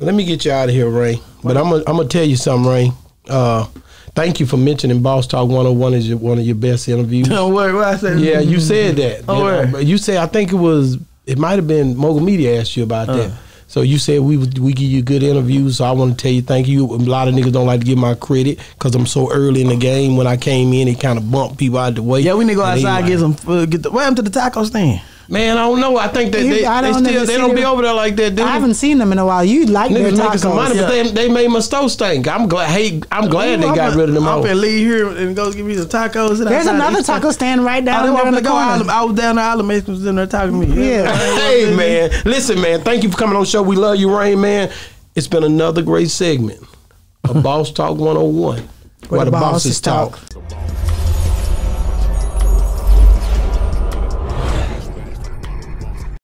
Let me get you out of here, Ray. But I'm gonna I'm gonna tell you something, Ray. Uh, thank you for mentioning Boss Talk 101 is your, one of your best interviews. Don't worry, what I said. yeah, you said that. Oh, You know, but you said I think it was it might have been Mogul Media asked you about that. Uh. So you said we we give you good interviews. So I want to tell you thank you. A lot of niggas don't like to give my credit because I'm so early in the game. When I came in, it kind of bumped people out the way. Yeah, we need to go outside like, get some food. Get the happened to the taco stand? Man, I don't know. I think that You- they, I they don't still they don't be over there like that. Do I haven't seen them in a while. You like their Niggas making some tacos. money, but they they made my stove stink. I'm glad. Hey, I'm glad they Ooh, got I'm rid of them. I'm all. finna leave here and go give me some tacos. There's another eat some- taco stand right oh, I down didn't there in want the to go. corner. Island- I was down the island. Mason was in there talking to me. Yeah. <laughs> hey man, listen man, thank you for coming on the show. We love you, Rain man. It's been another great segment of Boss Talk 101, where, the bosses talk. talk.